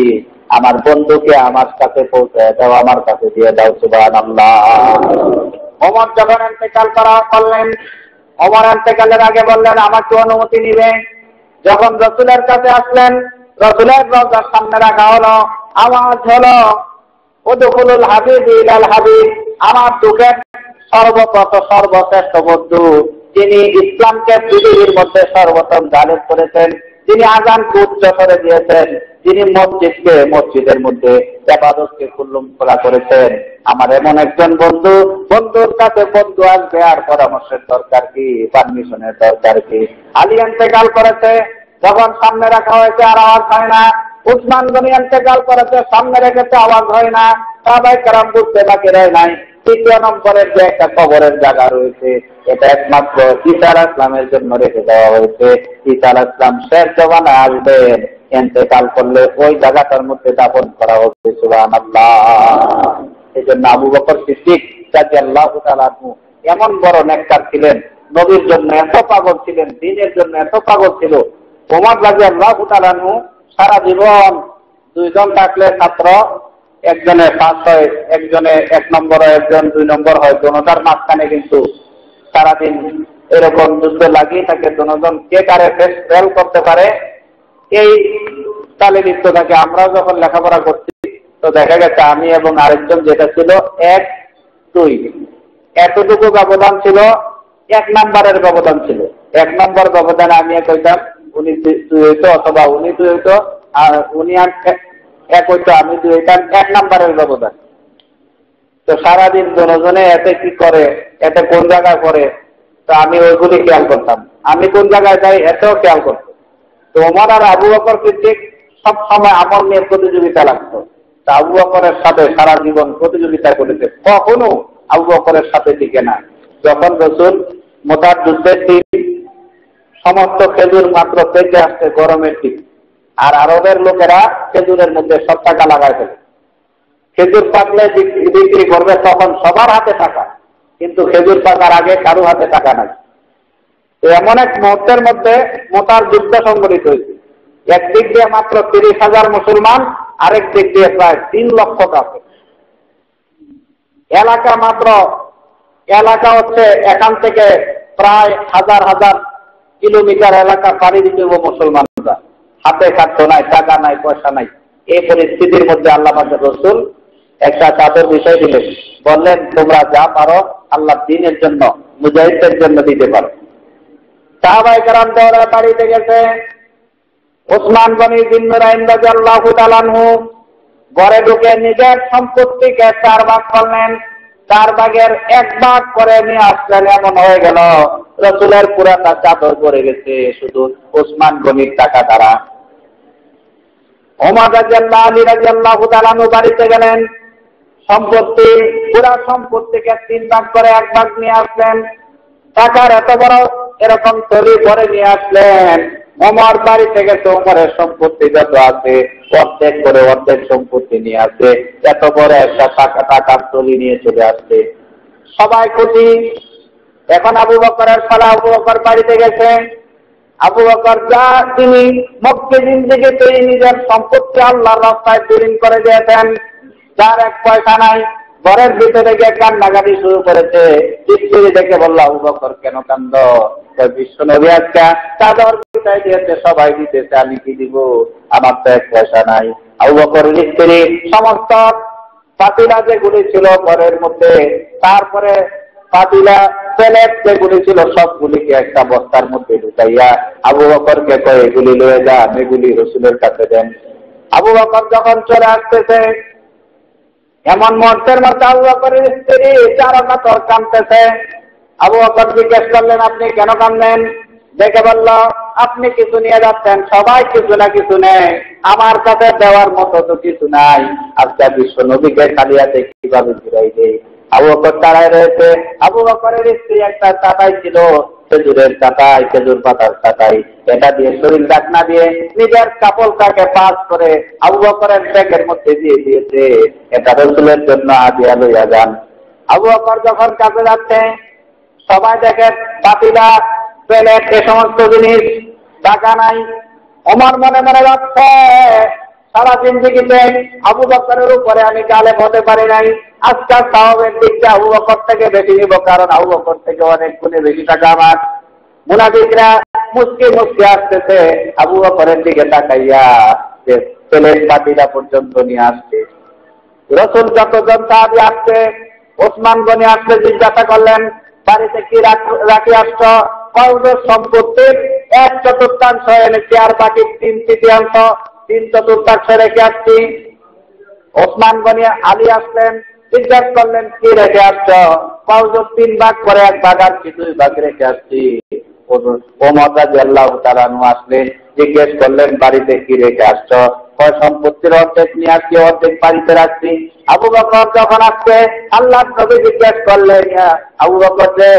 আমার বন্ধুকে আমার কাছে পৌঁছে দাও, আমার কাছে দিয়ে দাও সুবান অমর যখন এন্তেকাল করা করলেন অমর এন্তেকালের আগে বললেন, আমাকে অনুমতি নিবে। যখন রসুলের কাছে আসলেন, রসুলের রোজার সামনে রাখা হলো, আওয়াজ হলো ওদুকুলুল হাবিব ইলাল হাবিব, আমার দুঃখের সর্বপ্রথ, সর্বশ্রেষ্ঠ বন্ধু। যিনি ইসলামকে পৃথিবীর মধ্যে সর্বপ্রথম গালিব করেছেন তিনি আজানকে উচ্চ করে দিয়েছেন তিনি মসজিদকে মসজিদের মধ্যে এবাদতকে কুল্লুম খোলা করেছেন। আমার এমন একজন বন্ধু, বন্ধুর কাছে বন্ধু আসবে, আর পরামর্শের দরকার কি, পারমিশনের দরকার কি? আলী এন্তেকাল করেছে, যখন সামনে রাখা হয়েছে, আর আওয়াজ হয় না। উসমান গনি এন্তেকাল করেছে, সামনে রেখেছে, আওয়াজ হয় না। সবাই কারাম বুঝতে বাকি রয় নাই। তৃতীয় নম্বরের যে একটা কবরের জায়গা রয়েছে, এটা একমাত্র ইসার ইসলামের জন্য রেখে দেওয়া হয়েছে। ইসার ইসলাম শেষ জমানা আসবেন এতেকাল করলে ওই জায়গাটার মধ্যে দাপন করা হচ্ছে আল্লাহ এই জন্য আবু বকর সিদ্দিক যাকে আল্লাহ এমন বড় নেককার ছিলেন, নবীর জন্য এত পাগল ছিলেন, দিনের জন্য এত পাগল ছিল। ওমর রাজি আল্লাহ সারা জীবন দুইজন থাকলে ছাত্র একজনে পাস হয়, একজনে এক নম্বর হয়, একজন দুই নম্বর হয় দোনোটার মাঝখানে কিন্তু সারাদিন এরকম যুদ্ধ লাগিয়ে থাকে দোনোজন কে কারে ফেল করতে পারে, এই তালে লিপ্ত থাকে। আমরাও যখন লেখাপড়া করছি, তো দেখা গেছে আমি এবং আরেকজন যেটা ছিল, এক, দুই। এতটুকু ব্যবধান ছিল, এক নাম্বারের ব্যবধান ছিল। এক নম্বর ব্যবধানে আমি কইতাম, উনি দুই হইতো অথবা উনি দুই হইতো, আর উনি এক হইতো, আমি দুই হইতাম, এক নাম্বারের ব্যবধান তো সারাদিন দুজনে এতে কি করে, এতে কোন জায়গায় করে, তো আমি ওইগুলি খেয়াল করতাম। আমি কোন জায়গায় যাই, এতেও খেয়াল করতাম। তো ওমর আর আবু বকর সব সবসময় আমল নিয়ে প্রতিযোগিতা লাগতো। তা আবু বকরের সাথে সারা জীবন প্রতিযোগিতা করেছে। কখনো আবু বকরের সাথে টিকে না। যখন রসুল মোতার যুদ্ধের দিন, সমস্ত খেজুর মাত্র পেকে আসছে গরমের দিন। আর আরবের লোকেরা খেজুরের মধ্যে সব টাকা লাগাই ফেলে। খেজুর পাকলে বিক্রি করবে তখন সবার হাতে টাকা, কিন্তু খেজুর পাকার আগে কারও হাতে টাকা নাই। এমন এক মুহূর্তের মধ্যে মোতার যুদ্ধ সংগঠিত হয়েছে। একদিক দিয়ে মাত্র তিরিশ হাজার মুসলমান, আরেক দিক দিয়ে প্রায় তিন লক্ষ কাপড় এলাকা মাত্র, এলাকা হচ্ছে এখান থেকে প্রায় হাজার হাজার কিলোমিটার এলাকা পাড়ি দিতে মুসলমানরা হাতে খাদ্য নাই, টাকা নাই, পয়সা নাই। এই পরিস্থিতির মধ্যে আল্লাহ রসুল একটা চাদর বিষয় দিলেন। বললেন, তোমরা যা পারো, আল্লাহ দিনের জন্য মুজাহিদের জন্য দিতে পারো। ঘরে ঢুকে নিজের সম্পত্তিকে চার ভাগ করলেন। চার ভাগের নিয়ে এমন হয়ে গেল। রসুলের চাদর পড়ে গেছে, শুধু ওসমান গনির টাকা দ্বারা। বাড়িতে গেলেন। সম্পত্তি, পুরা সম্পত্তিকে তিন ভাগ করে এক ভাগ নিয়ে আসলেন। টাকার এত বড় এরকম তৈরি করে নিয়ে আসলেন। ওমর বাড়ি থেকে তো ওমরের সম্পত্তি যত আছে, অর্ধেক করে অর্ধেক সম্পত্তি নিয়ে আসে। এত বড় একটা টাকা টাকার তলি নিয়ে চলে আসছে সবাই খুশি? এখন আবু বকরের ফলা আবু বকর বাড়িতে গেছে। আবু বকর যা তিনি মক্কে জিন্দিগি তিনি নিজের সম্পত্তি আল্লাহর রাস্তায় তৈরি করে দিয়েছেন, যার এক পয়সা নাই, ঘরের ভিতরে গিয়ে কান্নাকাটি শুরু করেছে। স্ত্রী দেখে বলল, আবু বকর কেন কান্দ? বিশ্ব নবী আজকা চাদর বিদায় দিয়েছে, সবাই দিতেছে, আমি কি দিব? আমার তো এক পয়সা নাই। আবু বকরের স্ত্রী সমস্ত পাতিলা যেগুলি ছিল ঘরের মধ্যে, তারপরে পাতিলা প্লেট যেগুলি ছিল, সবগুলিকে একটা বস্তার মধ্যে ঢুকাইয়া আবু বকরকে কয়ে এগুলি লয়ে যা এগুলি রসুলের কাছে দেন। আবু বকর যখন চলে আসতেছে, এমন মুহূর্তের মধ্যে আবু বকরের স্ত্রী চারটা তোর কামতেছে আবু বকর জিজ্ঞেস করলেন, আপনি কেন কান্দেন দেখে বলল, আপনি কিছু নিয়ে যাচ্ছেন, সবাই কিছু না কিছু নেই আমার কাছে দেওয়ার মতো তো কিছু নাই। আজকে বিশ্ব নদীকে কালিয়াতে কীভাবে ফিরাই দেয়? আবু বকর তারাই রয়েছে। আবু বকরের স্ত্রী একটা চাটাই ছিল। খেজুরের চাটাই খেজুর পাতার চাটাই এটা দিয়ে শরীর ডাকনা দিয়ে নিজের কাপড়টাকে পাস করে আবু বকরের ব্যাগের মধ্যে দিয়ে দিয়েছে। এটা রসুলের জন্য আজিয়া লইয়া যান। আবু বকর যখন কাছে যাচ্ছে, সবাই দেখে পাতিলা প্লেট এ সমস্ত জিনিস টাকা নাই। আমার মনে মনে যাচ্ছে সারা জিন্দিগিতে আবু বকরের উপরে আমি গালে হতে পারি নাই। আজকাল সাহবের দিকটা আবু বকর থেকে বেশি নিব, কারণ আবু বকর থেকে অনেক গুণে বেশি টাকা আমার। মুনাফিকরা মুসকে মুসকে আসতেছে, আবু বকরের দিকে তাকাইয়া যে ছেলের পাটিটা পর্যন্ত নিয়ে আসছে। রসুল যতজন সাহাবি আসছে, ওসমান গনি আসলে জিজ্ঞাসা করলেন, বাড়িতে কি রাখি আসছ? কয়েকজন সম্পত্তির এক চতুর্থাংশ এনেছি, আর বাকি তিন তৃতীয়াংশ তিন চতুর্থাংশ রেখে আসছি ওসমান গনি আলী আসলেন, জিজ্ঞাস করলেন, কি রেখে আসছ কয়েকজন তিন ভাগ করে এক ভাগ আসছি দুই ভাগ রেখে আসছি ওমর আল্লাহ তারানু আসলেন, জিজ্ঞেস করলেন, বাড়িতে কি রেখে আসছ সম্পত্তির অর্ধেক নিয়ে আসছি অর্ধেক বাড়িতে রাখছি। আবু বকর যখন আসছে, আল্লাহ নবী জিজ্ঞেস করলেন আবু বকর যে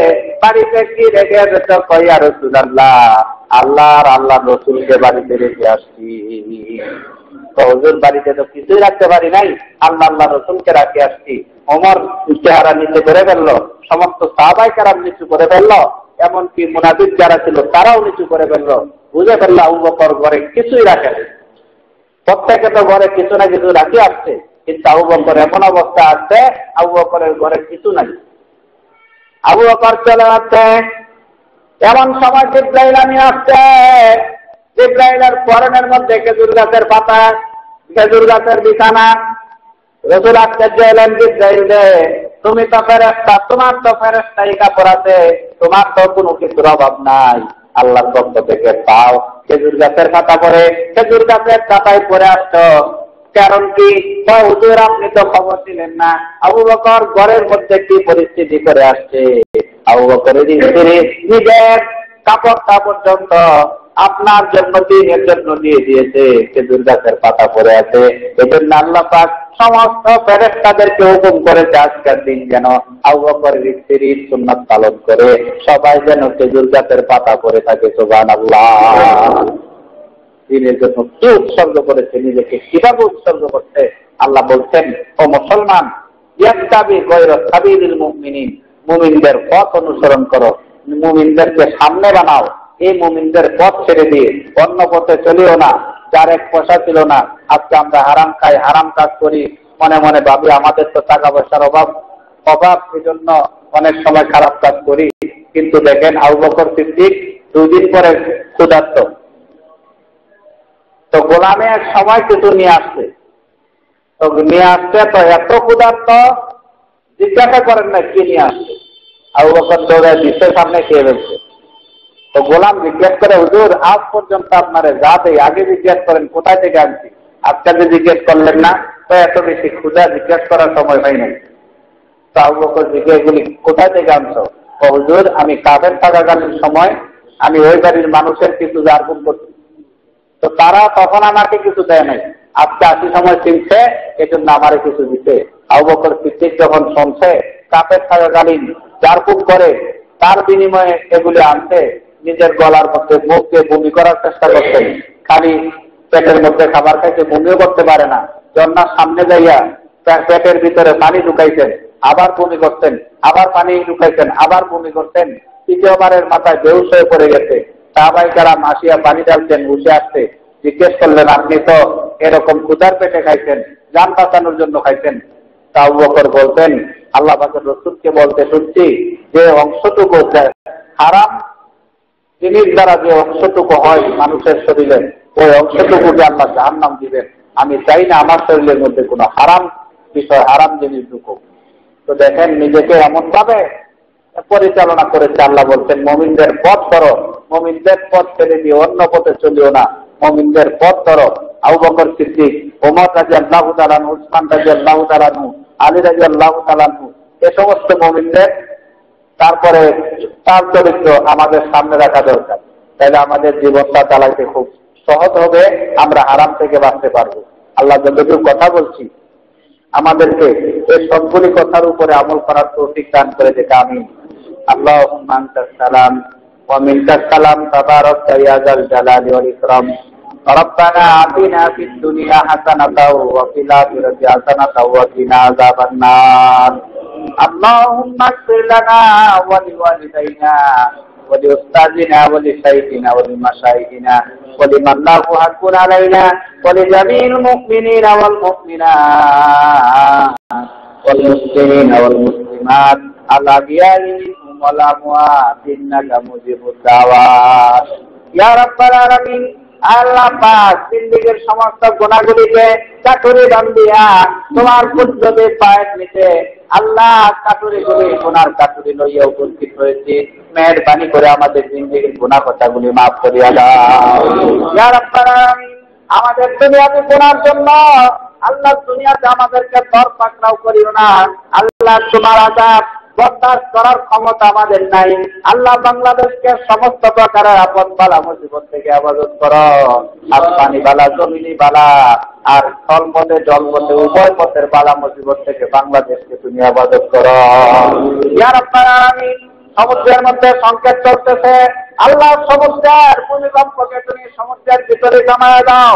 বাড়িতে কি রেখে এসেছ? কইয়া রসুল আল্লাহ আল্লাহ আর আল্লাহ রসুলকে বাড়িতে রেখে আসছি। হজুর, বাড়িতে তো কিছুই রাখতে পারি নাই, আল্লাহ আল্লাহ রসুলকে রাখে আসছি। অমর চেহারা নিচে করে ফেলল, সমস্ত সাহাবাই কারাম নিচু করে ফেলল, এমনকি মোনাবিদ যারা ছিল তারাও নিচু করে ফেলল। বুঝে ফেলল আবু বকর ঘরে কিছুই রাখে প্রত্যেকে তো ঘরে কিছু না কিছু রাখি আসছে। কিন্তু আবু বকর এমন অবস্থা আছে, আবু বকরের ঘরে কিছু নাই। আবু বকর চলে যাচ্ছে এমন সময় জিব্রাইল আমি আসছে। জিব্রাইলের পরনের মধ্যে খেজুর গাছের পাতা, খেজুর গাছের বিছানা। রসুল আশ্চর্য এলেন জিব্রাইল তুমি তো ফেরেস্তা তোমার তো ফেরেস্তা এই কাপড় আছে, তোমার তো কোনো কিছুর অভাব নাই। আল্লাহর পক্ষ থেকে পাও খেজুর গাছের পাতা পরে। খেজুর গাছের পাতায় পরে আসতো। কারণ কি? হুজুর আপনি তো খবর দিলেন না। আবু বকর ঘরের মধ্যে কি পরিস্থিতি করে আসছে। আবু বকরের স্ত্রী নিজের কাপড়টা পর্যন্ত আপনার জন্য দিনের জন্য দিয়ে দিয়েছে। খেজুর গাছের পাতা পরে আছে। এজন্য আল্লাহ পাক সমস্ত ফেরেস্তাদেরকে হুকুম করেছে আজকের দিন যেন আবু বকরের স্ত্রীর সুন্নাত পালন করে। সবাই যেন খেজুর গাছের পাতা পরে থাকে, সুবহানাল্লাহ। দিনের জন্য কি উৎসর্গ করেছে, নিজেকে কীভাবে উৎসর্গ করছে? আল্লাহ বলছেন, ও মুসলমান ইয়াক্তাবি গৈর সাবিলিল মুমিনিন, মুমিনদের পথ অনুসরণ করো। মুমিনদেরকে সামনে বানাও এই মুমিনদের পথ ছেড়ে দিয়ে অন্য পথে চলিও না, যার এক পয়সা ছিল না। আজকে আমরা হারাম খাই, হারাম কাজ করি, মনে মনে ভাবি আমাদের তো টাকা পয়সার অভাব। অভাব এই জন্য অনেক সময় খারাপ কাজ করি। কিন্তু দেখেন আবু বকর সিদ্দিক দুই দিন পরে ক্ষুধার্ত। তো গোলামে এক সময় কিছু নিয়ে আসছে। তো নিয়ে আসছে তো এত ক্ষুধার্ত, জিজ্ঞাসা করেন না কি নিয়ে আসছে। আবু বকর দৌড়ে বিশ্বের সামনে খেয়ে ফেলছে। তো গোলাম জিজ্ঞেস করে, হুজুর, আজ পর্যন্ত আপনারে যা দেয় আগে জিজ্ঞেস করেন, কোথায় থেকে আনছি? আজকে যে জিজ্ঞেস করলেন না, তো এত বেশি ক্ষুধা জিজ্ঞেস করার সময় হয় নাই। তো আবু জিজ্ঞেস গুলি কোথায় থেকে আনছো? হুজুর, আমি কাদের থাকাকালীন সময় আমি ওই বাড়ির মানুষের কিছু জারগুন করছি। তো তারা তখন আমাকে কিছু দেয় নাই। আজকে আসি সময় চিনছে, এজন্য আমারে কিছু দিতে। আবু বকর সিদ্দিক যখন শুনছে কাপের থাকাকালীন জারকুম করে, তার বিনিময়ে এগুলি আনতে নিজের গলার মধ্যে মুখ দিয়ে বমি করার চেষ্টা করতেন। খালি পেটের মধ্যে খাবার খাইতে বমিও করতে পারে না। জন্নার সামনে যাইয়া পেটের ভিতরে পানি ঢুকাইতেন। আবার বমি করতেন, আবার পানি ঢুকাইতেন, আবার বমি করতেন। তৃতীয়বারের মাথায় বেউস হয়ে পড়ে গেছে। সাহাবাই কারা মাসিয়া পানি ডালতেন বসে আসতে। জিজ্ঞেস করলেন, আপনি তো এরকম ক্ষুদার পেটে খাইছেন যান বাঁচানোর জন্য খাইছেন তাও বকর বলতেন, আল্লাহ পাকের রসুলকে বলতে শুনছি, যে অংশটুকু হারাম জিনিস দ্বারা যে অংশটুকু হয় মানুষের শরীরে, ওই অংশটুকুকে আল্লাহ জাহান নাম দিবেন, আমি চাই না আমার শরীরের মধ্যে কোনো হারাম বিষয়, হারাম জিনিস ঢুকুক। তো দেখেন নিজেকে এমন ভাবে পরিচালনা করেছে আল্লাহ বলছেন, মমিনদের পথ করো মমিনদের পথ ছেড়ে দিয়ে অন্য পথে চলিও না। মমিনদের পথ ধরো। আবু বকর সিদ্দিক, ওমর রাজি আল্লাহ তালানু উসমান রাজি আল্লাহ তালানু আলী রাজি আল্লাহ তালানু এ সমস্ত মমিনদের তারপরে তার চরিত্র আমাদের সামনে রাখা দরকার তাহলে আমাদের জীবনটা চালাইতে খুব সহজ হবে আমরা আরাম থেকে বাঁচতে পারবো আল্লাহ যতটুকু কথা বলছি আমাদেরকে এই সবগুলি কথার উপরে আমল করার তৌফিক দান করে যেটা আমি আল্লাহ সালাম ومنك السلام تبارك يا ذا الجلال والإكرام ربنا آتنا في الدنيا حسنة وفي الآخرة حسنة وقنا عذاب النار اللهم اغفر لنا ولوالدينا ولأستاذنا ولشيخنا ولمشايخنا ولمن له حق علينا ولجميع المؤمنين والمؤمنات والمسلمين والمسلمات الأحياء منهم والأموات إنك مجيب الدعوات يا رب العالمين আল্লাহ পাক জিন্দিগির সমস্ত গুণাগুলিকে চাকুরি দাম দিয়া তোমার কুদ্রতে পায়ের নিচে আল্লাহ কাটুরি করে, গুনার কাটুরি লইয়া উপস্থিত হয়েছে। মেহরবানি করে আমাদের জিন্দিগির কথা গুলি মাফ করিয়া দাও। আমাদের দুনিয়াতে গুনার জন্য আল্লাহ দুনিয়াতে আমাদেরকে দর পাকড়াও করিও না। আল্লাহ তোমার আজাব বরদাস্ত করার ক্ষমতা আমাদের নাই। আল্লাহ বাংলাদেশকে সমস্ত প্রকারের আপদ বালা, মুসিবত থেকে আবাদত কর। আসমানি বালা, জমিনি বালা, আর স্থল পথে জল পথে উভয় পথের বালা, মুসিবত থেকে বাংলাদেশকে তুমি আবাদত কর। ইয়ার আপনারা আমি সমুদ্রের মধ্যে সংকেত চলতেছে। আল্লাহ সমুদ্রের ভূমিকম্পকে তুমি সমুদ্রের ভিতরে জমায় দাও।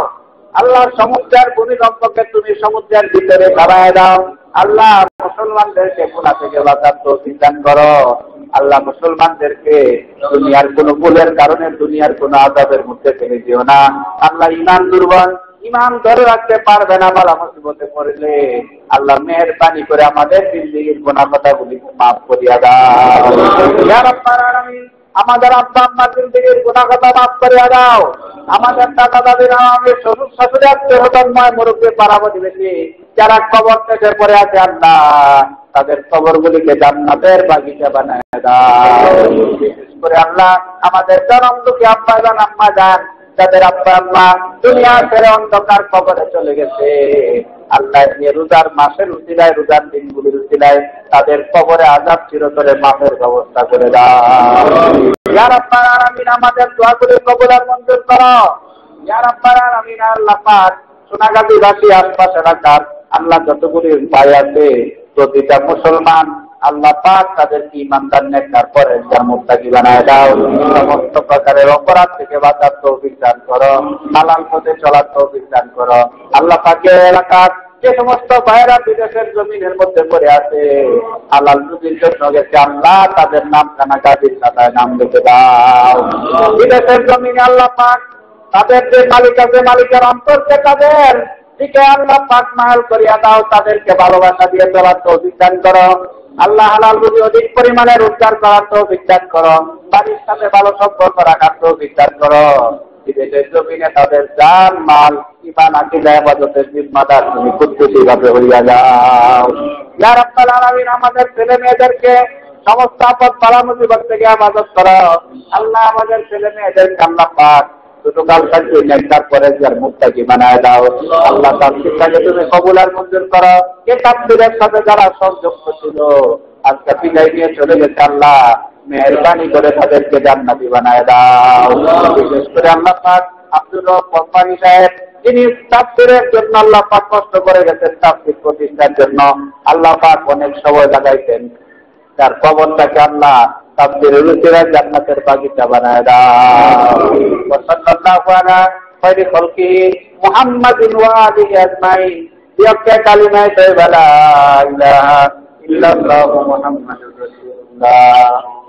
আল্লাহ সমুদ্রের ভূমিকম্পকে তুমি সমুদ্রের ভিতরে দাঁড়ায় দাও। আল্লাহ মুসলমানদেরকে গুণা থেকে বাঁচার তৌফিক দান করো। আল্লাহ মুসলমানদেরকে দুনিয়ার কোন ভুলের কারণে দুনিয়ার কোন আজাবের মধ্যে ফেলে দিও না। আল্লাহ ইমান দুর্বল ইমান ধরে রাখতে পারবে না বালা মুসিবতে পড়লে। আল্লাহ মেহরবানি করে আমাদের জিন্দিগির গোনা কথাগুলি মাফ করিয়া দাও। আমাদের আব্বা আম্মার জিন্দিগির গুণা কথা মাফ করিয়া দাও। আমাদের দাদা দাদির আমাদের শ্বশুর শাশুড়ি তেরোতন্ময় মুরব্বী পাড়া প্রতিবেশী। যারা কবর থেকে পরে আছে, আল্লাহ তাদের কবরগুলিকে জান্নাতের বাগিচা বানায় দাও। বিশেষ করে আল্লাহ আমাদের জনম দুঃখী আব্বা যান আম্মা যান, যাদের আব্বা আম্মা দুনিয়া ছেড়ে অন্ধকার কবরে চলে গেছে। আল্লাহ রোজার মাসের উচিলায় রোজার দিনগুলির উচিলায় তাদের কবরে আজাব চিরতরে মাফের ব্যবস্থা করে দাও। আমাদের দোয়াগুলি কবুল আর মঞ্জুর করো। সোনাগাজীবাসী আশপাশ এলাকার আল্লাহ যতগুলি ভাই আছে, প্রতিটা মুসলমান আল্লাহ পাক তাদেরকে ইমানদার নেতার পরে যার মুক্তাকি বানায় দাও। সমস্ত প্রকারের অপরাধ থেকে বাঁচার তৌফিক দান করো। হালাল পথে চলার তৌফিক দান করো। আল্লাহ পাকের এলাকার যে সমস্ত ভাইয়েরা বিদেশের জমিনের মধ্যে পড়ে আছে, হালাল রুজির জন্য গেছে আল্লাহ, তাদের নাম খানা গাজীর খাতায় নাম লিখে দাও। বিদেশের জমিনে আল্লাহ পাক তাদের যে মালিক আছে, মালিকের অন্তরকে তাদের দিকে আল্লাহ পাক মাহাল করিয়া দাও। তাদেরকে ভালোবাসা দিয়ে চলার তো অভিজ্ঞান করো। আল্লাহ হালাল রুজি অধিক পরিমাণে রোজগার করার তো অভিজ্ঞান করো। বাড়ির সাথে ভালো সম্পর্ক রাখার তো অভিজ্ঞান করো। মাল তুমি আমাদের ছেলে মেয়েদেরকে সমস্ত আপদ পালা মুসিবত থেকে আবাদত করো। আল্লাহ আমাদের ছেলে মেয়েদেরকে আল্লাহ পাক ছোটকাল থাকবে নেকটার পরে যার মুক্তাকি বানায় দাও। আল্লাহ তাফসিরটাকে তুমি কবুল আর মঞ্জুর করো। এ তাফসিরের সাথে যারা সংযুক্ত ছিল, আজকে বিদায় নিয়ে চলে গেছে আল্লাহ। মেহরবানি করে তাদেরকে জান্নাতি বানায় দাও। বিশেষ করে আল্লাহ পাক আব্দুল কোম্পানি সাহেব, তিনি তাফসিরের জন্য আল্লাহ পাক কষ্ট করে গেছেন তাফসির প্রতিষ্ঠার জন্য। আল্লাহ পাক অনেক সময় লাগাইছেন তার কবরটাকে আল্লাহ تبدل تیرا جنت باقی کا بنائے گا وصلی اللہ علیہ خیر خلقی محمد وآلہ اجمعین یہ کیا کلمہ طیبہ لا الہ الا اللہ محمد رسول اللہ